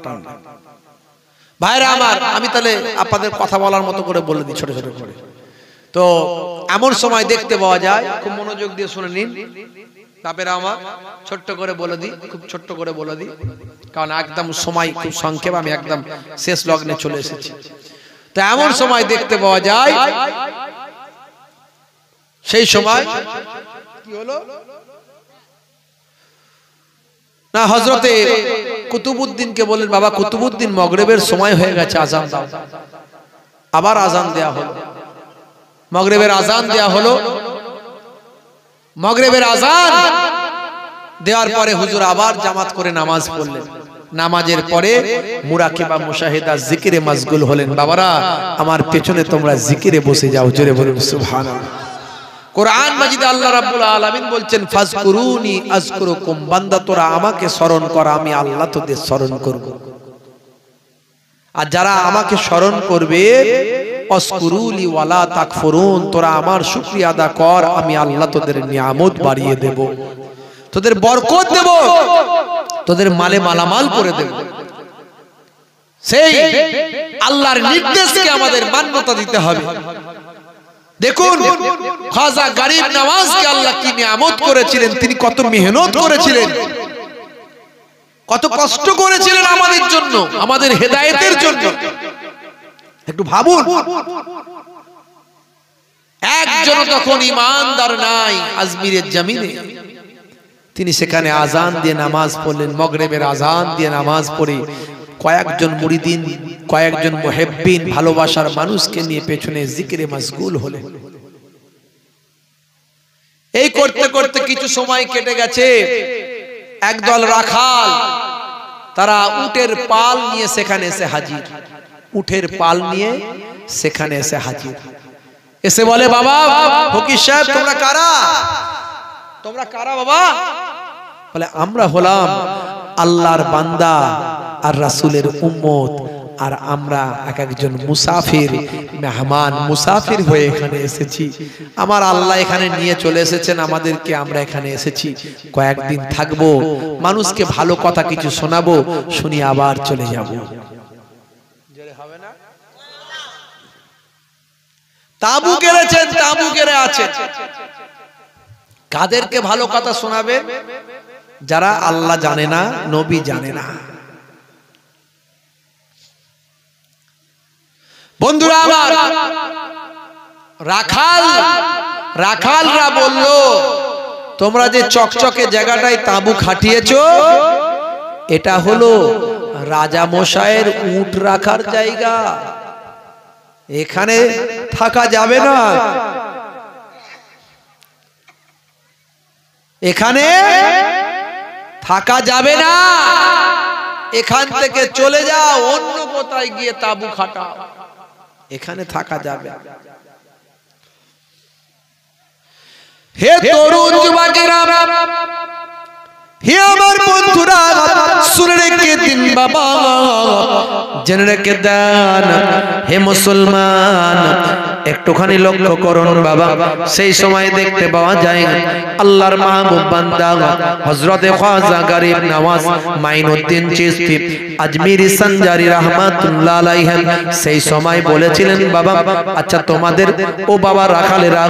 ভাইরা আমার, আমি তাহলে আপনাদের কথা বলার মতো করে বলে দিই ছোট ছোট করে। তো এমন সময় দেখতে পাওয়া যায়, খুব মনোযোগ দিয়ে শুনে নিন। তারপরে আমার, ছোট্ট করে বলে দিই, খুব ছোট্ট করে বলে দিই, কারণ একদম সময় খুব সংক্ষেপ, আমি একদম শেষ লগ্নে চলে এসেছি। তো এমন সময় দেখতে পাওয়া যায়, সেই সময় কি হলো? না হজরতে কুতুবুদ্দিনকে বলেন বাবা কুতুবুদ্দিন মগরেবের সময় হয়ে গেছে, আজান দাও। আবার আজান দেয়া হলো। মগরেবের আজান দেয়া হলো। মগরেবের আজান দেওয়ার পরে হুজুর আবার জামাত করে নামাজ পড়লেন। নামাজের পরে মুরাকে বা মুশাহিদা জিকিরে মাজগুল হলেন, বাবারা, আমার পেছনে তোমরা জিকিরে বসে যাও, জোরে বলুন, সুবহানাল্লাহ। কোরআন মাজিদে আল্লাহ রাব্বুল আলামিন বলছেন, ফাজকুরুনি আজকুরুকুম, বান্দা তোরা আমাকে স্মরণ কর, আমি আল্লাহ তোদের স্মরণ করব। আর যারা আমাকে স্মরণ করবে অস্কুরুলি ওয়ালা তাকফুরুন, তোরা আমার শুকরিয়া আদা কর, আমি আল্লাহ তোদের নিয়ামত বাড়িয়ে দেব। তোদের বরকত দেব, তোদের মালে মালামাল করে দেব। সেই আল্লাহর নির্দেশকে আমাদের মান্যতা দিতে হবে। দেখুন, খাজা গরিব নওয়াজকে আল্লাহ কি নিয়ামত করেছিলেন, তিনি কত মেহনত করেছিলেন। কত কষ্ট করেছিলেন আমাদের জন্য, আমাদের হেদায়েতের জন্য। একটু ভাবুন। একজন তখন ইমানদার নাই আজমিরের জমিনে। তিনি সেখানে আজান দিয়ে নামাজ পড়লেন মগরেবের আজান দিয়ে নামাজ পড়ে। কয়েকজন মুরিদিন কয়েকজন মুহেব্বিন ভালোবাসার মানুষকে নিয়ে পেছনে জিকিরে মাসগুল হলেন। এই করতে করতে কিছু সময় কেটে গেছে। একদল রাখাল তারা উটের পাল নিয়ে সেখানে এসে হাজির। উটের পাল নিয়ে সেখানে এসে হাজির। এসে বলে বাবা ফকির সাহেব তোমরা কারা? তোমরা কারা বাবা? বলে আমরা হলাম আল্লাহর বান্দা আর রাসূলের উম্মত আর আমরা এক একজন মুসাফির মেহমান মুসাফির হয়ে এখানে এসেছি। আমার আল্লাহ এখানে নিয়ে চলে এসেছেন আমাদেরকে আমরা এখানে এসেছি। কয়েকদিন থাকব মানুষকে ভালো কথা কিছু শোনাবো শুনি আবার চলে যাব। তাবু গেড়েছেন তাবু গেড়ে আছে কাদেরকে ভালো কথা শোনাবে যারা আল্লাহ জানে না নবী জানে না। বন্ধুরা আমার রাখাল রাখালরা বলল তোমরা যে চকচকে জায়গাটায় তাঁবু খাটিয়েছ এটা হলো রাজা মশাইয়ের উট রাখার জায়গা। এখানে থাকা যাবে না। এখানে থাকা যাবে না। এখান থেকে চলে যাও অন্য কোথায় গিয়ে তাবু খাটাও। এখানে থাকা যাবে হে তরুণ যুবকেরা হে আমার বন্ধুরা একটুখানি লক্ষ্য করুন বাবা। সেই সময় দেখতে পাওয়া যায়, আল্লাহর মাহবুব বান্দা নওয়াজ মাইনুদ্দিন চিশতি আজমিরি সঞ্জারি রাহমাতুল্লাহ সেই সময় বলেছিলেন বাবা আচ্ছা তোমাদের, ও বাবা রাখালেরা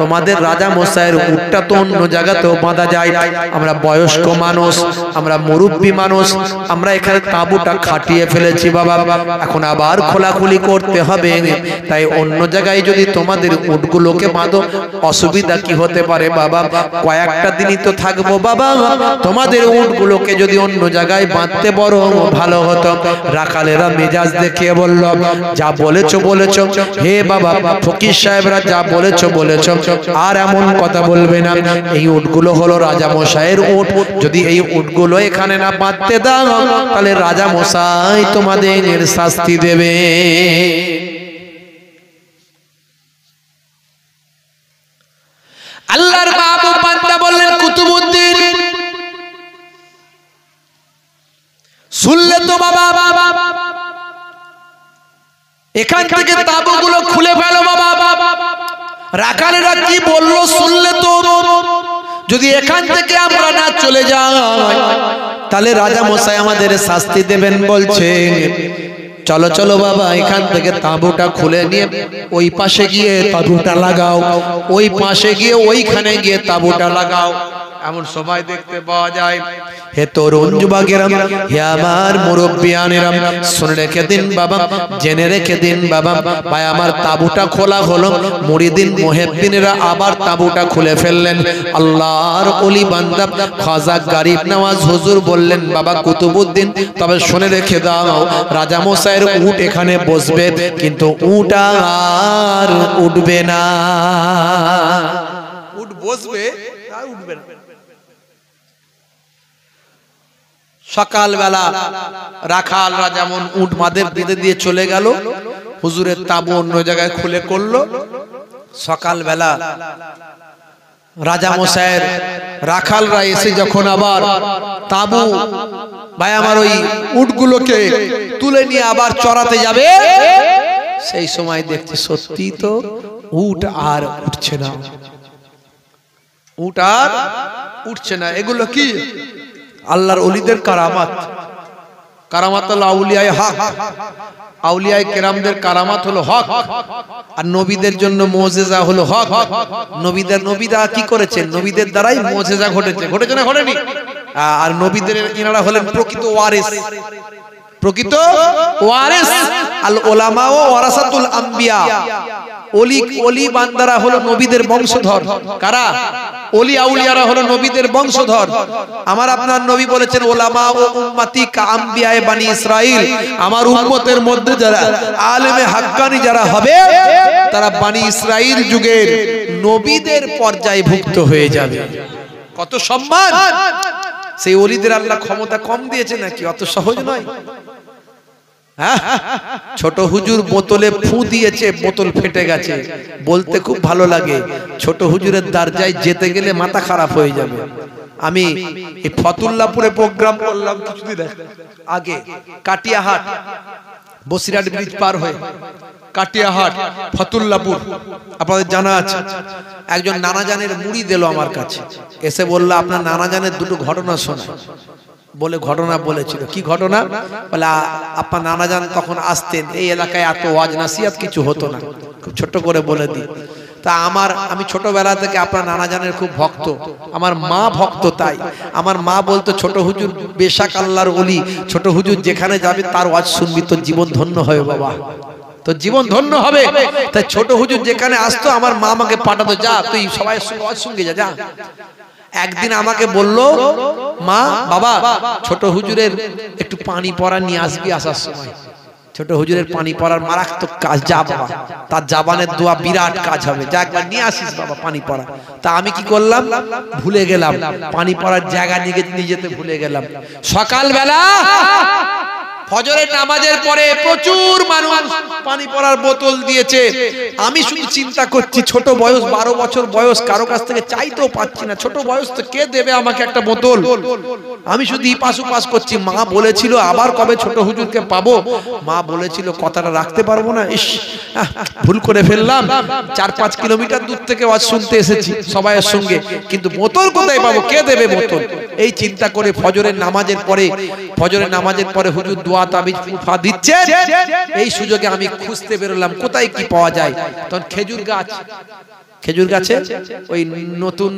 তোমাদের রাজা মশাইয়ের উটটা তো অন্য জায়গাতেও বাঁধা যায়। আমরা বয়স্ক মানুষ, আমরা মুরব্বী মানুষ আমরা এখানে তাঁবুটা খাটিয়ে ফেলেছি বাবা। এখন আবার খোলাখুলি করতে হবে। তাই অন্য জায়গায় যদি তোমাদের উটগুলোকে বাঁধো, অসুবিধা কি হতে পারে বাবা? কয়েকটা দিনই তো থাকব বাবা। তোমাদের উটগুলোকে যদি অন্য জায়গায় বাঁধতে বড় ভালো হতো। রাখালেরা মেজাজ দেখিয়ে বলল, যা বলেছ বলেছ। হে বাবা, ফকির সাহেবরা যা বলেছ বলেছ। আর এমন কথা বলবে না। এই উটগুলো হলো রাজা মশাইয়ের উট। যদি এই উটগুলো এখানে না বাঁধতে দাও, তাহলে রাজা মশাই তোমাদের শাস্তি দেবে। আল্লাহর মাহবুব বান্দা বললেন, কুতুবুদ্দিন, শুনলে তো বাবা, এখান থেকে তাবুগুলো খুলে ফেলো বাবা। রাখালেরা কি বলল শুনলে তো? যদি এখান থেকে আমরা না চলে যাই, তাহলে রাজা মশাই আমাদের শাস্তি দেবেন বলছে। চলো চলো বাবা, এখান থেকে তাঁবুটা খুলে নিয়ে ওই পাশে গিয়ে তাঁবুটা লাগাও। ওই পাশে গিয়ে ওইখানে গিয়ে তাঁবুটা লাগাও। এমন সময় দেখতে পাওয়া যায় হে তরুণ যুবকেরাম হে আমার মুরব্বিয়ানেরাম শুনে রেখে দিন বাবা জেনে রেখে দিন বাবা ভাই আমার তাবুটা খোলা হলো মুরিদিন মুহিদ্দিনেরা আবার তাবুটা খুলে ফেললেন। আল্লাহর ওলি বান্দা খাজা গরিব নওয়াজ হুজুর বললেন বাবা কুতুবউদ্দিন তবে শুনে রেখে দাও রাজা মশাইয়ের উট এখানে বসবে কিন্তু উট আর উঠবে না। উট বসবে আর উঠবে না। সকালবেলা রাখালরা যেমন উট মাদের বেঁধে দিয়ে চলে গেল। হুজুরের তাবু অন্য জায়গায় খুলে করল। সকালবেলা রাজা মশাইয়ের রাখালরা এসে যখন আবার তাবু, ভাই আমার ওই উটগুলোকে তুলে নিয়ে আবার চড়াতে যাবে, সেই সময় দেখছি সত্যি তো উট আর উঠছে না। উট আর উঠছে না। এগুলো কি? আল্লাহর অলিদের কারামাত। কারামাত হলো আউলিয়ায় হক। আউলিয়ায় কেরামদের কারামাত হলো হক। আর নবীদের জন্য মোজেজা হলো হক। নবীদের নবীরা কি করেছেন? নবীদের দ্বারাই মোজেজা ঘটেছে। ঘটেছে না ঘটেনি? আর নবীদের এনারা হলেন প্রকৃত ওয়ারিস। প্রকৃত ওয়ারিস আল ওলামা ও ওয়ারাসাতুল আম্বিয়া। অলি অলি বান্দারা হলো নবীদের বংশধর। কারা? অলি আউলিয়ারা হলো নবীদের বংশধর। আমার আপনার নবী বলেছেন ওলামা ও উম্মতি কা আম্বিয়ায়ে বানি ইসরাইল আমার উম্মতের মধ্যে যারা আলেমে হাক্কানি যারা হবে তারা বানি ইসরাইল যুগের নবীদের পর্যায়ে ভুক্ত হয়ে যাবে। কত সম্মান! সেই অলিদের আল্লাহ ক্ষমতা কম দিয়েছে নাকি? অত সহজ নয়। হ্যাঁ? ছোট হুজুর বোতলে ফু দিয়েছে, বোতল ফেটে গেছে। বলতে খুব ভালো লাগে। ছোট হুজুরের দরজায় যেতে গেলে মাথা খারাপ হয়ে যাবে। আমি ফতুল্লাপুরে প্রোগ্রাম করলাম কিছুদিন আগে কাটিয়াহাট। বসিরহাট ব্রিজ পার হয়ে কাটিয়াহাট, ফতুল্লাপুর। আপনাদের জানা আছে, একজন নানাজানের মুড়ি দিল আমার কাছে। এসে বলল, আপনার নানাজানের দুটো ঘটনা শোনায় বলে ঘটনা বলেছিল। কি ঘটনা? বলে আপনার নানাজান তখন আসতেন? এই এলাকায় এত ওয়াজ নাসিয়াত কিছু হতো না। খুব ছোট্ট করে বলে দিই। তা আমার, আমি ছোটবেলা থেকে আপনার নানা জানের খুব ভক্ত। আমার মা ভক্ত তাই। আমার মা বলতো, ছোট হুজুর বেশাক আল্লাহর অলি ছোট হুজুর যেখানে যাবে তার ওয়াজ শুনবি, তোর জীবন ধন্য হবে বাবা। তো জীবন ধন্য হবে। তাই ছোট হুজুর যেখানে আসতো, আমার মা আমাকে পাঠাতো, যা, তুই সবাই ওয়াজ সঙ্গে যা যা। একদিন আমাকে বলল, মা, বাবা, ছোট হুজুরের একটু পানি পড়া নিয়ে আসবি আসার সময়। ছোট হুজুরের পানি পড়ার মারাত্মক কাজ, যা বাবা। তার জাবানের দোয়া বিরাট কাজ হবে। যা একবার নিয়ে আসিস বাবা পানি পড়া। তা আমি কি করলাম? ভুলে গেলাম। পানি পড়ার জায়গা নিয়ে যেতে ভুলে গেলাম। সকালবেলা ফজরের নামাজের পরে প্রচুর মানুষ পানি পড়ার বোতল দিয়েছে। আমি শুধু চিন্তা করছি, ছোট বয়স, বারো বছর বয়স, কারও কাছ থেকে চাইতেও পাচ্ছি না। ছোট বয়স তো কে দেবে আমাকে একটা বোতল? আমি শুধু ইপাস উপাস করছি। মা বলেছিল, আবার কবে ছোট হুজুরকে পাবো? মা বলেছিল, কথাটা রাখতে পারব না। ইস ভুল করে ফেললাম। চার পাঁচ কিলোমিটার দূর থেকে আওয়াজ শুনতে এসেছি সবাইয়ের সঙ্গে কিন্তু বোতল কোথায় পাবো? কে দেবে বোতল? এই চিন্তা করে ফজরের নামাজের পরে, ফজরের নামাজের পরে হুজুর দোয়া এই সুযোগে আমি খুঁজতে বেরোলাম, কোথায় কি পাওয়া যায়? তখন খেজুর গাছ। খেজুর গাছে ওই নতুন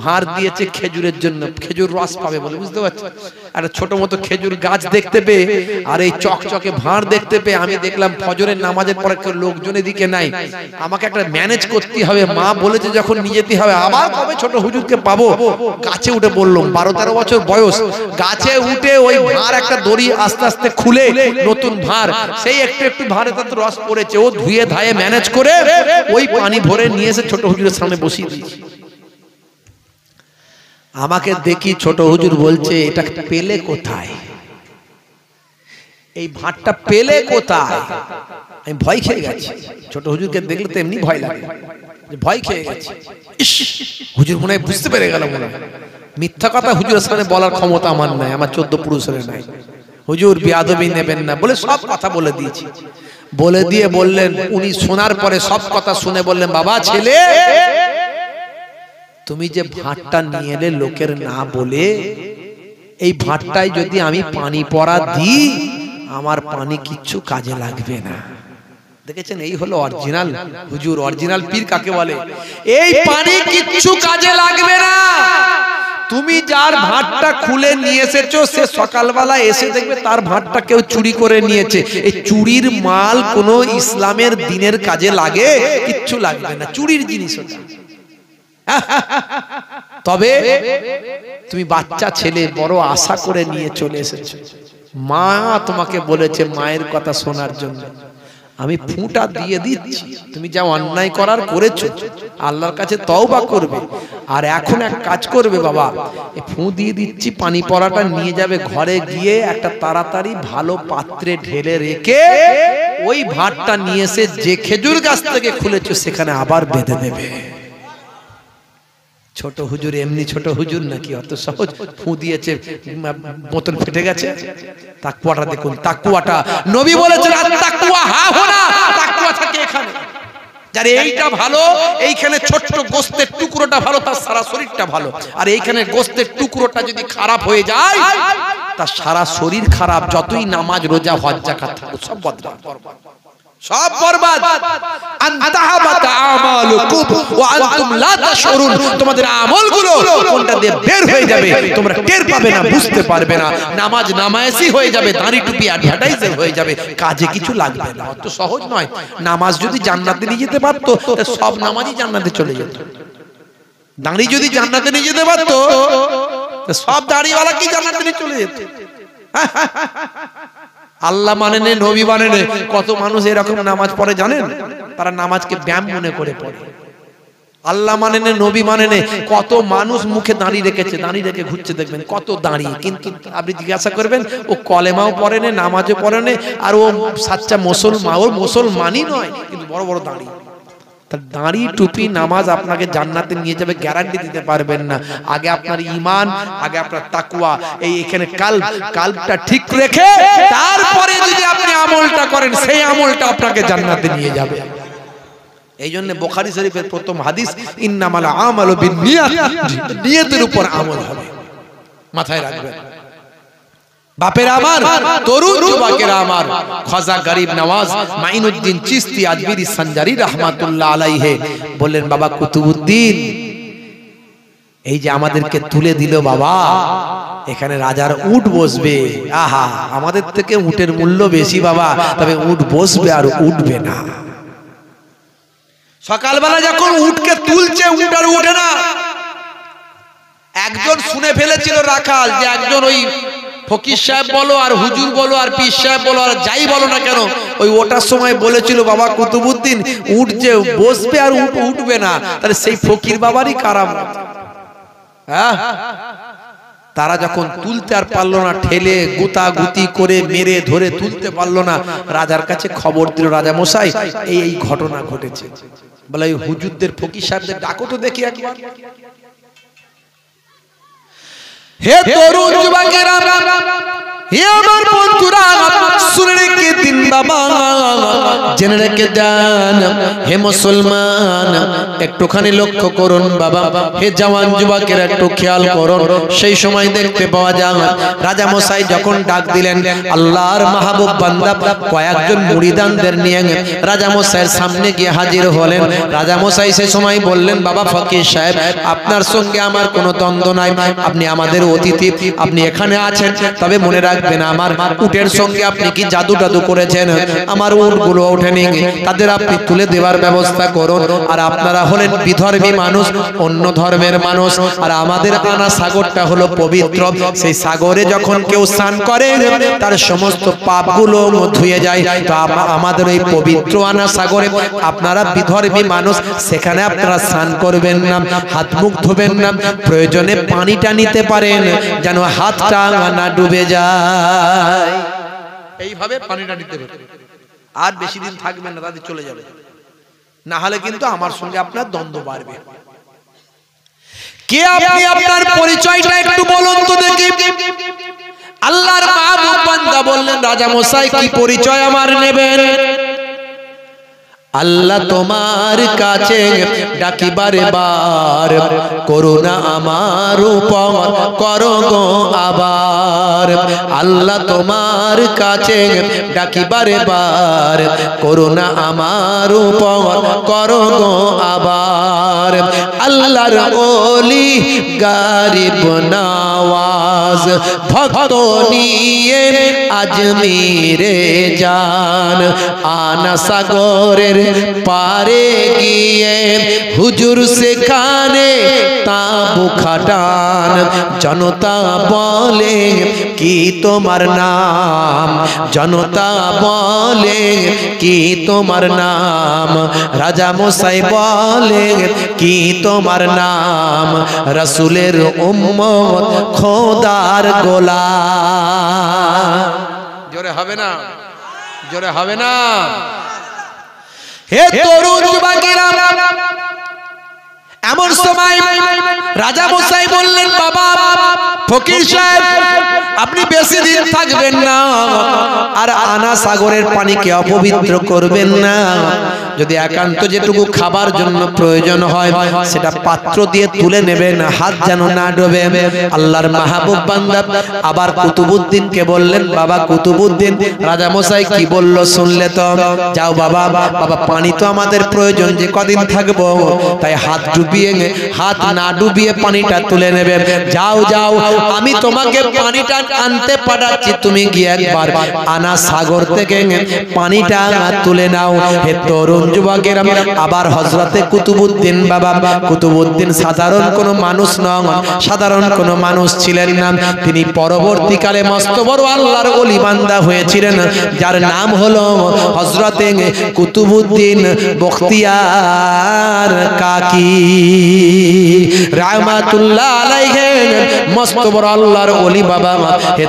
ভার দিয়েছে খেজুরের জন্য, খেজুর রস পাবে বলে, বুঝতে পারছি একটা ছোট মতো খেজুর গাছ দেখতে পেয়ে, আর এই চকচকে ভাঁড় দেখতে পেয়ে আমি দেখলাম ফজরের নামাজের পরে কেউ লোকজন এদিকে নাই। আমাকে একটা ম্যানেজ করতে হবে, মা বলেছে যখন নিয়ে যেতে হবে, আবার কবে ছোট হুজুরকে পাবো? গাছে উঠে বললাম, বারো তেরো বছর বয়স, গাছে উঠে ওই ভাঁড় একটা দড়ি আস্তে আস্তে খুলে নতুন ভাঁড়, সেই একটু একটু ভাঁড়ে তাতে রস পড়েছে, ও ধুয়ে ধায়ে ম্যানেজ করে ওই পানি ভরে নিয়ে এসে ছোট হুজুরের সামনে বসিয়ে দিয়েছি। আমাকে দেখি ছোট হুজুর বলছে এটা পেলে কোথায়? এই ভাতটা পেলে কোথায়? আমি ভয় খেয়ে গেছি। ছোট হুজুরকে দেখলে তো এমনি ভয় লাগে। ভয় খেয়ে গেছি। ইস, হুজুর মনে হয় বুঝতে পেরে গেল মনে মিথ্যা কথা হুজুরের সামনে বলার ক্ষমতা আমার নাই আমার চোদ্দ পুরুষের নাই। হুজুর বিয়াদবি নেবেন না বলে সব কথা বলে দিয়েছি। বলে দিয়ে বললেন উনি শোনার পরে সব কথা শুনে বললেন বাবা ছেলে তুমি যে ভাতটা নিয়ে এলে লোকের না বলে, এই ভাতটায় যদি আমি পানি পড়া দিই, আমার পানি কিচ্ছু কাজে লাগবে না। দেখেছেন? এই হলো অরিজিনাল হুজুর অরিজিনাল পীর কাকে বলে? এই পানি কিচ্ছু কাজে লাগবে না। তুমি যার ভাতটা খুলে নিয়ে এসেছ, সে সকালবেলা এসে দেখবে তার ভাতটা কেউ চুরি করে নিয়েছে। এই চুরির মাল কোনো ইসলামের দিনের কাজে লাগে, কিচ্ছু লাগবে না। চুরির জিনিস ওটা। তবে তুমি বাচ্চা ছেলে বড় আশা করে নিয়ে চলে এসেছ। মা তোমাকে বলেছে মায়ের কথা শোনার জন্য। আমি ফুঁটা দিয়ে দিচ্ছি। তুমি যা অন্যায় করার করেছ, আল্লাহর কাছে তওবা করবে। আর এখন এক কাজ করবে বাবা ফু দিয়ে দিচ্ছি, পানি পড়াটা নিয়ে যাবে ঘরে গিয়ে একটা তাড়াতাড়ি ভালো পাত্রে ঢেলে রেখে ওই ভাতটা নিয়ে এসে যে খেজুর গাছ থেকে খুলেছো, সেখানে আবার বেঁধে দেবে। ছোট হুজুর এমনি ছোট হুজুর নাকি? অত সহজ ফু দিয়েছে বোতল ফেটে গেছে? তাকুয়াটা দেখুন, তাকুয়াটা। নবী বলেছেন, আর তাকুয়া হা হোনা, তাকুয়া থাকে এখানে। যার এইটা ভালো, এইখানে ছোট্ট গোস্তের টুকরোটা ভালো, তার সারা শরীরটা ভালো। আর এইখানে গোস্তের টুকরোটা যদি খারাপ হয়ে যায়, তার সারা শরীর খারাপ, যতই নামাজ, রোজা, হজ জাকাত সব বদলাম সব বরবাদ। তোমাদের আমলগুলো কোনটা দিয়ে বের হয়ে যাবে, তোমরা টের পাবে না, বুঝতে পারবে না। নামাজ নামায়াসি হয়ে যাবে, দাড়ি টুপি অ্যাডভার্টাইজার হয়ে যাবে, কাজে কিছু লাগবে না। অত সহজ নয়। নামাজ যদি জান্নাতে নিয়ে যেতে পারতো সব নামাজই জান্নাতে চলে যেত। দাঁড়ি যদি জান্নাতে নিয়ে যেতে পারতো সব দাড়িওয়ালা কি জান্নাতে নিয়ে চলে যেত? আল্লাহ মানে নে, নবী মানে নে। কত মানুষ এরকম নামাজ পড়ে জানেন? তারা নামাজকে ব্যায়াম মনে করে পড়ে। আল্লাহ মানে নে, নবী মানে নে। কত মানুষ মুখে দাঁড়িয়ে রেখেছে, দাঁড়িয়ে রেখে ঘুরছে, দেখবেন কত দাঁড়িয়ে। কিন্তু আপনি জিজ্ঞাসা করবেন, ও কলেমাও পড়ে নে, নামাজও পড়ে নে, আর ও সাচ্চা মুসলমান, ও মুসলমানই নয়, কিন্তু বড় বড় দাঁড়িয়ে। তার দাঁড়ি টুপি নামাজ আপনাকে জান্নাতে নিয়ে যাবে গ্যারান্টি দিতে পারবেন না আগে আপনার ইমান আগে আপনার তাকুয়া এই এখানে কাল কালটা ঠিক রেখে তারপরে যদি আপনি আমলটা করেন সেই আমলটা আপনাকে জান্নাতে নিয়ে যাবে এই জন্য বোখারি শরীফের প্রথম হাদিস ইন্নামাল আমালু নিয়তের উপর আমল হবে মাথায় রাখবেন বাপের আমার তরুণ যুবকের আমার। খাজা গরিব নওয়াজ মাইনুদ্দিন চিস্তি আজমিরি সঞ্জারি রহমাতুল্লাহ আলাইহে বললেন বাবা কুতুবুদ্দিন এই যে আমাদেরকে তুলে দিল বাবা এখানে রাজার উট বসবে। আহা আমাদের থেকে উটের মূল্য বেশি বাবা তবে উট বসবে আর উঠবে না। সকালবেলা যখন উটকে তুলছে উট আর উঠে না। একজন শুনে ফেলেছিল রাখাল যে একজন ওই ফকির সাহেব বলো আর হুজুর বলো আর পীর সাহেব বলো আর যাই বলো না কেন? ওই ওটার সময় বলেছিল বাবা কুতুবুদ্দিন উঠ যে বসবে আর উঠ উঠবে না। তাহলে সেই ফকির বাবারই কারাম। হ্যাঁ? তারা যখন তুলতে আর পারল না ঠেলে গুতা গুতি করে মেরে ধরে তুলতে পারল না রাজার কাছে খবর দিল রাজা মশাই এই এই ঘটনা ঘটেছে। বলে এই হুজুরদের ফকির সাহেবদের ডাকো তো দেখি একবার। হে তরুণ যুবকেরা হে আমার বন্ধুরা, শুনে রেখে দিন বাবা। জেনে রেখে দেন, হে মুসলমান, একটুখানি লক্ষ্য করুন বাবা। হে জওয়ান যুবকের একটু খেয়াল করুন, সেই সময় দেখতে পাওয়া যায়, রাজা মশাই যখন ডাক দিলেন, আল্লাহর মাহবুব বান্দা, কয়েকজন মুড়িদানদের নিয়ে রাজা মশাইয়ের সামনে গিয়ে হাজির হলেন। রাজা মশাই সে সময় বললেন, বাবা ফকির সাহেব, আপনার সঙ্গে আমার কোনো দ্বন্দ্ব নাই, আপনি আমাদের অতিথি, আপনি এখানে আছেন। তবে মনে রাখবেন আমার উটের সঙ্গে আপনি কি জাদু টাদু করেছেন? আমার উটগুলো ওঠেনি। তাদের আপনি তুলে দেওয়ার ব্যবস্থা করুন। আর আপনারা হলেন বিধর্মী মানুষ, অন্য ধর্মের মানুষ। আর আমাদের আনা সাগরটা হলো পবিত্র। সেই সাগরে যখন কেউ স্নান করে, তার সমস্ত পাপগুলো ধুয়ে যায়। তো আমাদের ওই পবিত্র আনা সাগরে আপনারা বিধর্মী মানুষ, সেখানে আপনারা স্নান করবেন না, হাত মুখ ধোবেন না। প্রয়োজনে পানিটা নিতে পারেন, যেন হাতটা না ডুবে যায়। এইভাবে পানিটা নিতে হবে। আর বেশি দিন থাকবেন না তাদের চলে যাবে। না হলে কিন্তু আমার সঙ্গে আপনার দ্বন্দ্ব বাড়বে। কে আপনি আপনার পরিচয়টা একটু বলুন তো দেখি। আল্লাহর মাহবুব বান্দা বললেন রাজা মশাই কি পরিচয় আমার নেবেন? আল্লাহ তোমার কাছে ডাকিবারে বার। করুণা আমার উপর করো গো আবার। আল্লাহ তোমার কাছে ডাকিবারে বার। করুণা আমার উপর করো গো আবার। আল্লাহর ওলি গারিব নওয়াজ। ভক্ত নিয়ে আজমিরে যান। আনা সাগরের পারে গিয়ে হুজুর সেখানে তাবু খাটান। জনতা বলে, কি তোমার নাম? জনতা বলে, কি তোমার নাম? রাজা মশাই বলে, কি তোমার নাম? রসুলের উম্মত খোদার গোলা জোরে হবে না? জোরে হবে না? হে তরুণ যুবকেরা এমন সময় রাজা মশাই বললেন বাবা ফকির সাহেব আপনি বেশি দিন থাকবেন না। আর আনা সাগরের পানিকে অপবিত্র করবেন না। যদি একান্ত যেটুকু খাবার জন্য প্রয়োজন হয় সেটা পাত্র দিয়ে তুলে নেবেন হাত যেন না ডোবে। আল্লাহর মাহবুব বান্দা আবার কুতুবুদ্দিনকে বললেন বাবা কুতুবুদ্দিন রাজা মশাই কি বলল শুনলে তো? যাও বাবা বাবা পানি তো আমাদের প্রয়োজন যে কদিন থাকব। তাই হাত ডুবিয়ে হাত না ডুবিয়ে পানিটা তুলে নেবে। যাও যাও, আমি তোমাকে পানিটা আনতে পাঠাচ্ছি, তুমি গিয়ে একবার আনা সাগর থেকে পানিটা তুলে নাও। হে তরুণ যুবকেরা, আবার হজরতে কুতুবুদ্দিন বাবা, কুতুবুদ্দিন সাধারণ কোনো মানুষ নন, সাধারণ কোনো মানুষ ছিলেন না। তিনি পরবর্তীকালে মস্ত বড় আল্লাহর অলিবান্দা হয়েছিলেন, যার নাম হলো হজরতে কুতুবুদ্দিন বখতিয়ার কাকি।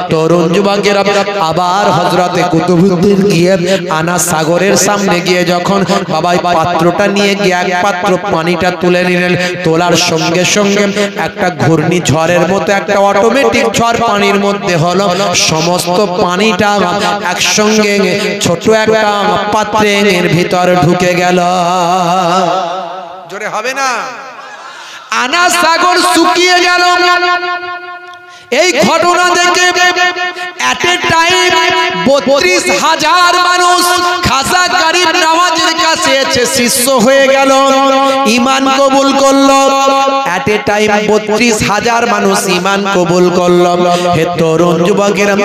তরুণ আবার গিয়ে আনা সাগরের সামনে গিয়ে যখন পাত্রটা নিয়ে গিয়ে এক পাত্র পানিটা তুলে নিলেন, তোলার সঙ্গে সঙ্গে একটা ঘূর্ণি ঝড়ের মতো, একটা অটোমেটিক ঝড় পানির মধ্যে হলো। সমস্ত পানিটা একসঙ্গে ছোট একটা পাত্রের ভিতর ঢুকে গেল। জোরে হবে না। আনা সাগর শুকিয়ে গেল। এই ঘটনা দেখে এট এ টাইম বত্রিশ হাজার মানুষ খাসা গরিব নামাজের কাছে এসে শিষ্য হয়ে গেল ইমান কবুল করল। এট এ টাইম বত্রিশ হাজার মানুষ ইমান কবুল করল। হে তরুণ যুবকেরা,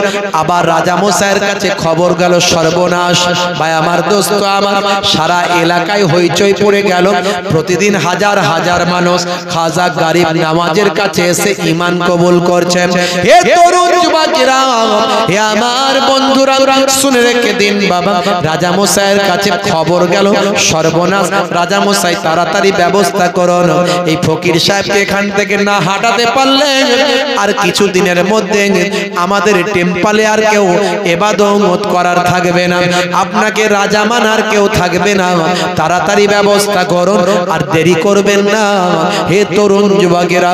আবার রাজা মশাইয়ের কাছে খবর গেল সর্বনাশ। ভাই, আমার দোস্ত, আমার সারা এলাকায় হইচই পড়ে গেল। প্রতিদিন হাজার হাজার মানুষ খাজা গরিব নামাজের কাছে এসে ইমান কবুল করছেন। হে তরুণ যুবকেরা হে আমার বন্ধুরা শুনে রেখে দিন বাবা। রাজা মশাইয়ের কাছে খবর গেল সর্বনাশ। রাজা মশাই তাড়াতাড়ি ব্যবস্থা করুন। এই ফকির সাহেবকে এখান থেকে না হাঁটাতে পারলে আর কিছু দিনের মধ্যে আমাদের টেম্পালে আর কেউ করার থাকবে না। আপনাকে রাজা মানার কেউ থাকবে না। তাড়াতাড়ি ব্যবস্থা করুন আর দেরি করবেন না। হে তরুণ যুবকেরা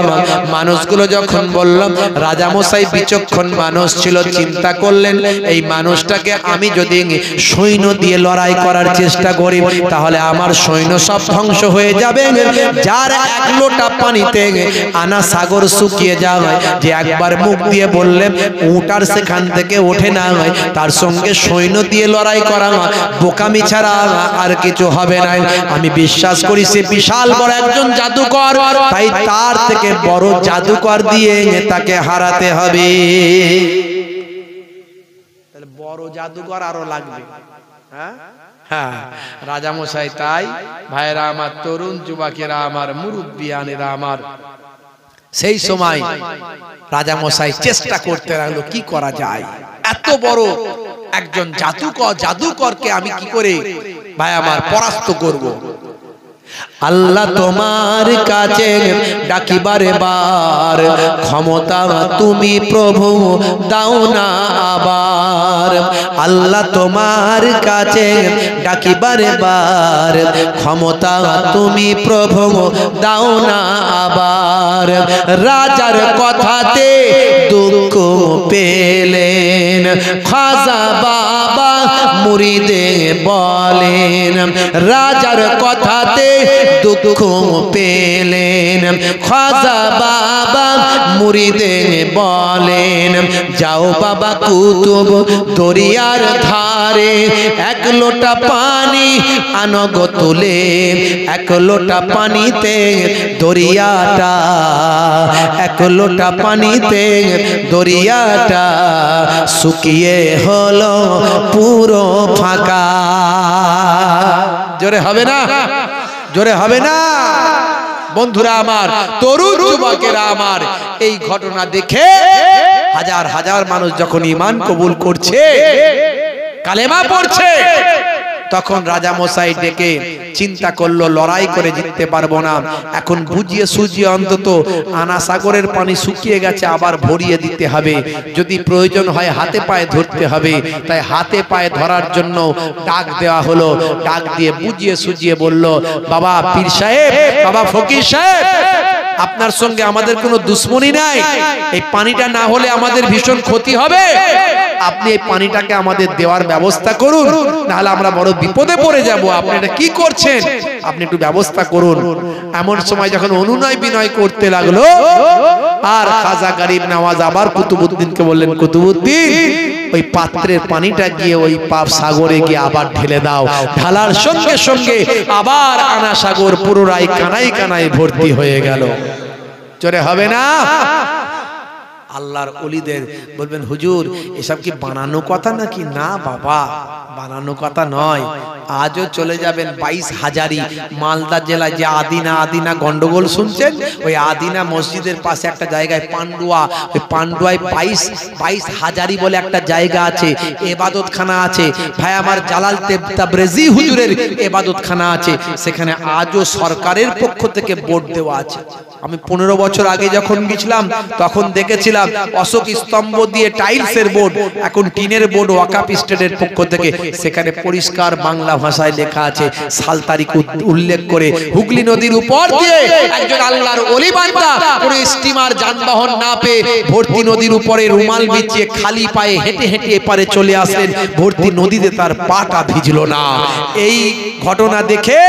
মানুষগুলো যখন বললাম রাজামশাই বিচক্ষণ মানুষ ছিল চিন্তা করলেন এই মানুষটাকে আমি যদি সৈন্য দিয়ে লড়াই করার চেষ্টা করি তাহলে আমার সৈন্য সব ধ্বংস হয়ে যাবে। যার এক লোটা পানিতে আনা সাগর শুকিয়ে যাওয়ায় যে একবার মুখ দিয়ে বললেন উটার সেখান থেকে ওঠে না হয় তার সঙ্গে সৈন্য দিয়ে লড়াই করা হয়। বোকামি ছাড়া আর কিছু হবে না। আমি বিশ্বাস করি সে বিশাল বড় একজন জাদুকর তাই তার থেকে বড় জাদুকর। দিয়ে তাকে হারাতে হবে। তাহলে বড় জাদুকর আরও লাগবে। হ্যাঁ? হ্যাঁ রাজামশাই তাই ভাইরা আমার তরুণ যুবকেরা আমার মুরব্বিয়ানেরা আমার। সেই সময় রাজামশাই চেষ্টা করতে লাগল কি করা যায়? এত বড় একজন জাদুকর জাদুকরকে আমি কি করে ভাই আমার পরাস্ত করব। আল্লাহ তোমার কাছে ডাকিবারে বার। ক্ষমতা তুমি প্রভু, দাও না আবার। আল্লাহ তোমার কাছে ডাকিবারে বার। ক্ষমতা তুমি প্রভু, দাও না আবার। রাজার কথাতে দুঃখ পেলেন। খাজা বাবা মুরিদে বলেন রাজার কথাতে দুঃখ পেলেন। খাজা বাবা মুরিদে বলেন, যাও বাবা কুতুব দরিয়ার ধারে, এক লোটা পানি আনগ তুলে, এক লোটা পানিতে দরিয়াটা, এক লোটা পানিতে দরিয়াটা শুকিয়ে হলো পুরো ফাঁকা। জোরে হবে না? জোরে হবে না? বন্ধুরা আমার, তরুণ যুবকেরা আমার, এই ঘটনা দেখে হাজার হাজার মানুষ যখন ইমান কবুল করছে, কালেমা পড়ছে তখন রাজা মশাই ডেকে চিন্তা করল, লড়াই করে জিততে পারব না। এখন বুঝিয়ে সুজিয়ে অন্তত আনা সাগরের পানি শুকিয়ে গেছে, আবার ভরিয়ে দিতে হবে। যদি প্রয়োজন হয় হাতে পায়ে ধরতে হবে। তাই হাতে পায়ে ধরার জন্য ডাক দেওয়া হলো। ডাক দিয়ে বুঝিয়ে সুজিয়ে বলল, বাবা পীর সাহেব, বাবা ফকির সাহেব, আপনার সঙ্গে আমাদের কোনো দুশ্মনী নাই। এই পানিটা না হলে আমাদের ভীষণ ক্ষতি হবে। আপনি এই পানিটাকে আমাদের দেওয়ার ব্যবস্থা করুন, নাহলে আমরা বড় বিপদে পড়ে যাব। আপনি এটা কি করছেন? আপনি একটু ব্যবস্থা করুন। এমন সময় যখন অনুনয় বিনয় করতে লাগল, আর খাজা গরিব নওয়াজ আবার কুতুবুদ্দিনকে বললেন, কুতুবুদ্দিন, ওই পাত্রের পানিটা গিয়ে ওই পাপ সাগরে গিয়ে আবার ঢেলে দাও। ঢালার সঙ্গে সঙ্গে আবার আনা সাগর পুনরায় কানাই কানাই ভর্তি হয়ে গেল। চরে হবে না? আল্লাহর অলিদের বলবেন, হুজুর, এসব কি বানানো কথা নাকি? না বাবা, বানানো কথা নয়। আজও চলে যাবেন বাইশ হাজারি। মালদা জেলায় যে আদিনা আদিনা গন্ডগোল শুনছেন? ওই আদিনা মসজিদের পাশে একটা জায়গায় পান্ডুয়া, ওই পান্ডুয়ায় বাইশ বাইশ হাজারি বলে একটা জায়গা আছে, এবাদতখানা আছে। ভাই, আমার জালাল তাবরেজি হুজুরের এবাদতখানা আছে। সেখানে আজও সরকারের পক্ষ থেকে বোর্ড দেওয়া আছে। আমি পনেরো বছর আগে যখন গেছিলাম, তখন দেখেছিলাম অশোক স্তম্ভ দিয়ে টাইলসের বোর্ড এখন টিনের বোর্ড ওয়াকাপ স্টেটের পক্ষ থেকে। সেখানে পরিষ্কার বাংলা ভাষায় লেখা আছে, সাল তারিখ উল্লেখ করে হুগলি নদীর উপর দিয়ে একজন আল্লাহর অলি বান্দা কোনো স্টিমার যানবাহন না পেয়ে ভর্তি নদীর উপরে রুমাল বিছিয়ে খালি পায়ে হেঁটে হেঁটে এপারে চলে আসলেন। ভর্তি নদীতে তার পাটা ভিজলো না। এই ঘটনা দেখে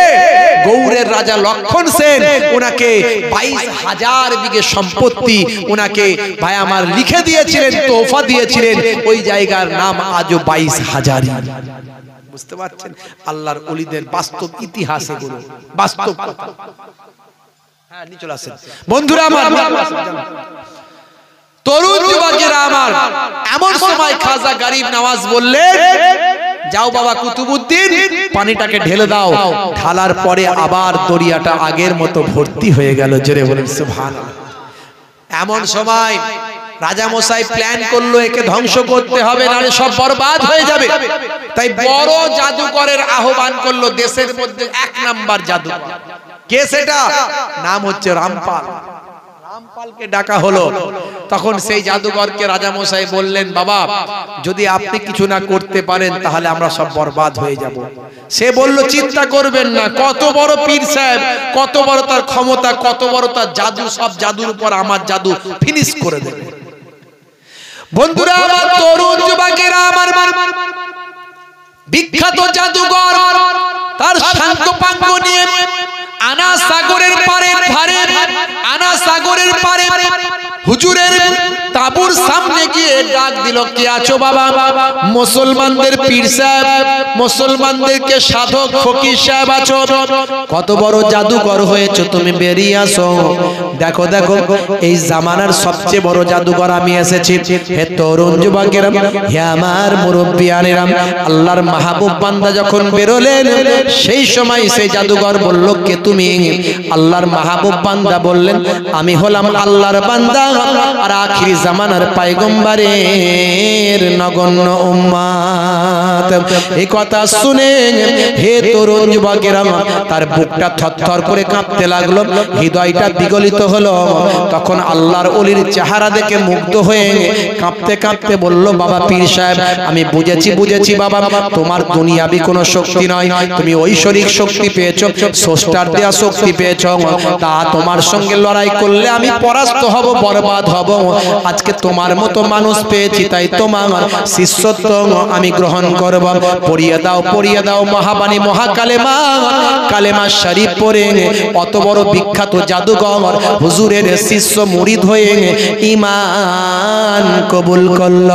গৌড়ের রাজা লক্ষণ সেন ওনাকে বাইশ হাজার বিঘে সম্পত্তি ওনাকে ভাই আমার লিখে দিয়েছিলেন তোফা দিয়েছিলেন ওই জায়গার নাম আজও বাইশ হাজার বুঝতে পারছেন? আল্লাহর অলিদের বাস্তব ইতিহাস এগুলো। বাস্তব কথা। হ্যাঁ চলে আসেন। বন্ধুরা আমার তরুণ যুবকেরা আমার এমন সময় খাজা গরিব নামাজ বললেন যাও বাবা কুতুবুদ্দিন পানিটাকে ঢেলে দাও। ঢালার পরে আবার দরিয়াটা আগের মতো ভর্তি হয়ে গেল। জোরে বলেন সুবহান এমন সময় রাজা মশাই প্ল্যান করল, একে ধ্বংস করতে হবে, নাহলে সব বরবাদ হয়ে যাবে। তাই বড় জাদুকরের আহ্বান করল, দেশের মধ্যে এক নাম্বার জাদু কে সেটা? নাম হচ্ছে রামপাল। রামপালকে ডাকা হলো, তখন সেই জাদুকরকে রাজামশাই বললেন, বাবা, যদি আপনি কিছু না করতে পারেন, তাহলে আমরা সব বরবাদ হয়ে যাব। সে বলল, চিন্তা করবেন না, কত বড় পীর সাহেব, কত বড় তার ক্ষমতা, কত বড় তার জাদু, সব জাদুর উপর আমার জাদু ফিনিশ করে দেবে। বন্ধুরা তরুণ যুবকেরা, আমার বিখ্যাত জাদুঘর, তার শান্ত পাঙ্গ নিয়ে আনা সাগরের পারে ধারে, আনা সাগরের পারে। হুজুরের তাবুর সামনে গিয়ে ডাক দিল, কে আছো বাবা? মুসলমানদের পীর সাহেব, মুসলমানদেরকে সাধক ফকির সাহেব আছো। কত বড় জাদুকর হয়েছো, তুমি বেরিয়ে আসো। দেখো দেখো, এই জামানার সবচেয়ে বড় জাদুকর আমি এসেছি। হে তরুণ যুবকেরা, হে আমার মুরব্বিয়ানেরা, আল্লাহর মাহবুব বান্দা যখন বেরোলেন, সেই সময় সেই জাদুকর বলল, কে তুমি আল্লাহর মাহবুব বান্দা বললেন, আমি হলাম আল্লাহর বান্দা আর আখিরি জামানার পাইগম্বারের নগণ্য উম্মাত এই কথা শুনে হে তার বুকটা থরথর করে কাঁপতে লাগল, হৃদয়টা বিগলিত হলো। তখন আল্লাহর অলির চেহারা দেখে মুগ্ধ হয়ে কাঁপতে কাঁপতে বলল, বাবা পীর সাহেব, আমি বুঝেছি বুঝেছি বাবা, তোমার দুনিয়াবি কোনো শক্তি নয়। তুমি ঐশ্বরিক শক্তি পেয়েছ। স্রষ্টার দেয়া শক্তি পেয়েছ, তা তোমার সঙ্গে লড়াই করলে আমি পরাস্ত হব, বরবাদ হব। আজকে তোমার মতো মানুষ পেয়েছি, তাই তোমার শিষ্যত্ব আমি গ্রহণ করব। পড়িয়ে দাও পড়িয়ে দাও, মহাবাণী মহাকালেমা। কালেমা শরীফ পড়ে অত বড় বিখ্যাত জাদুঘর হুজুরের শিষ্য মুরিদ হয়ে ইমান কবুল করল।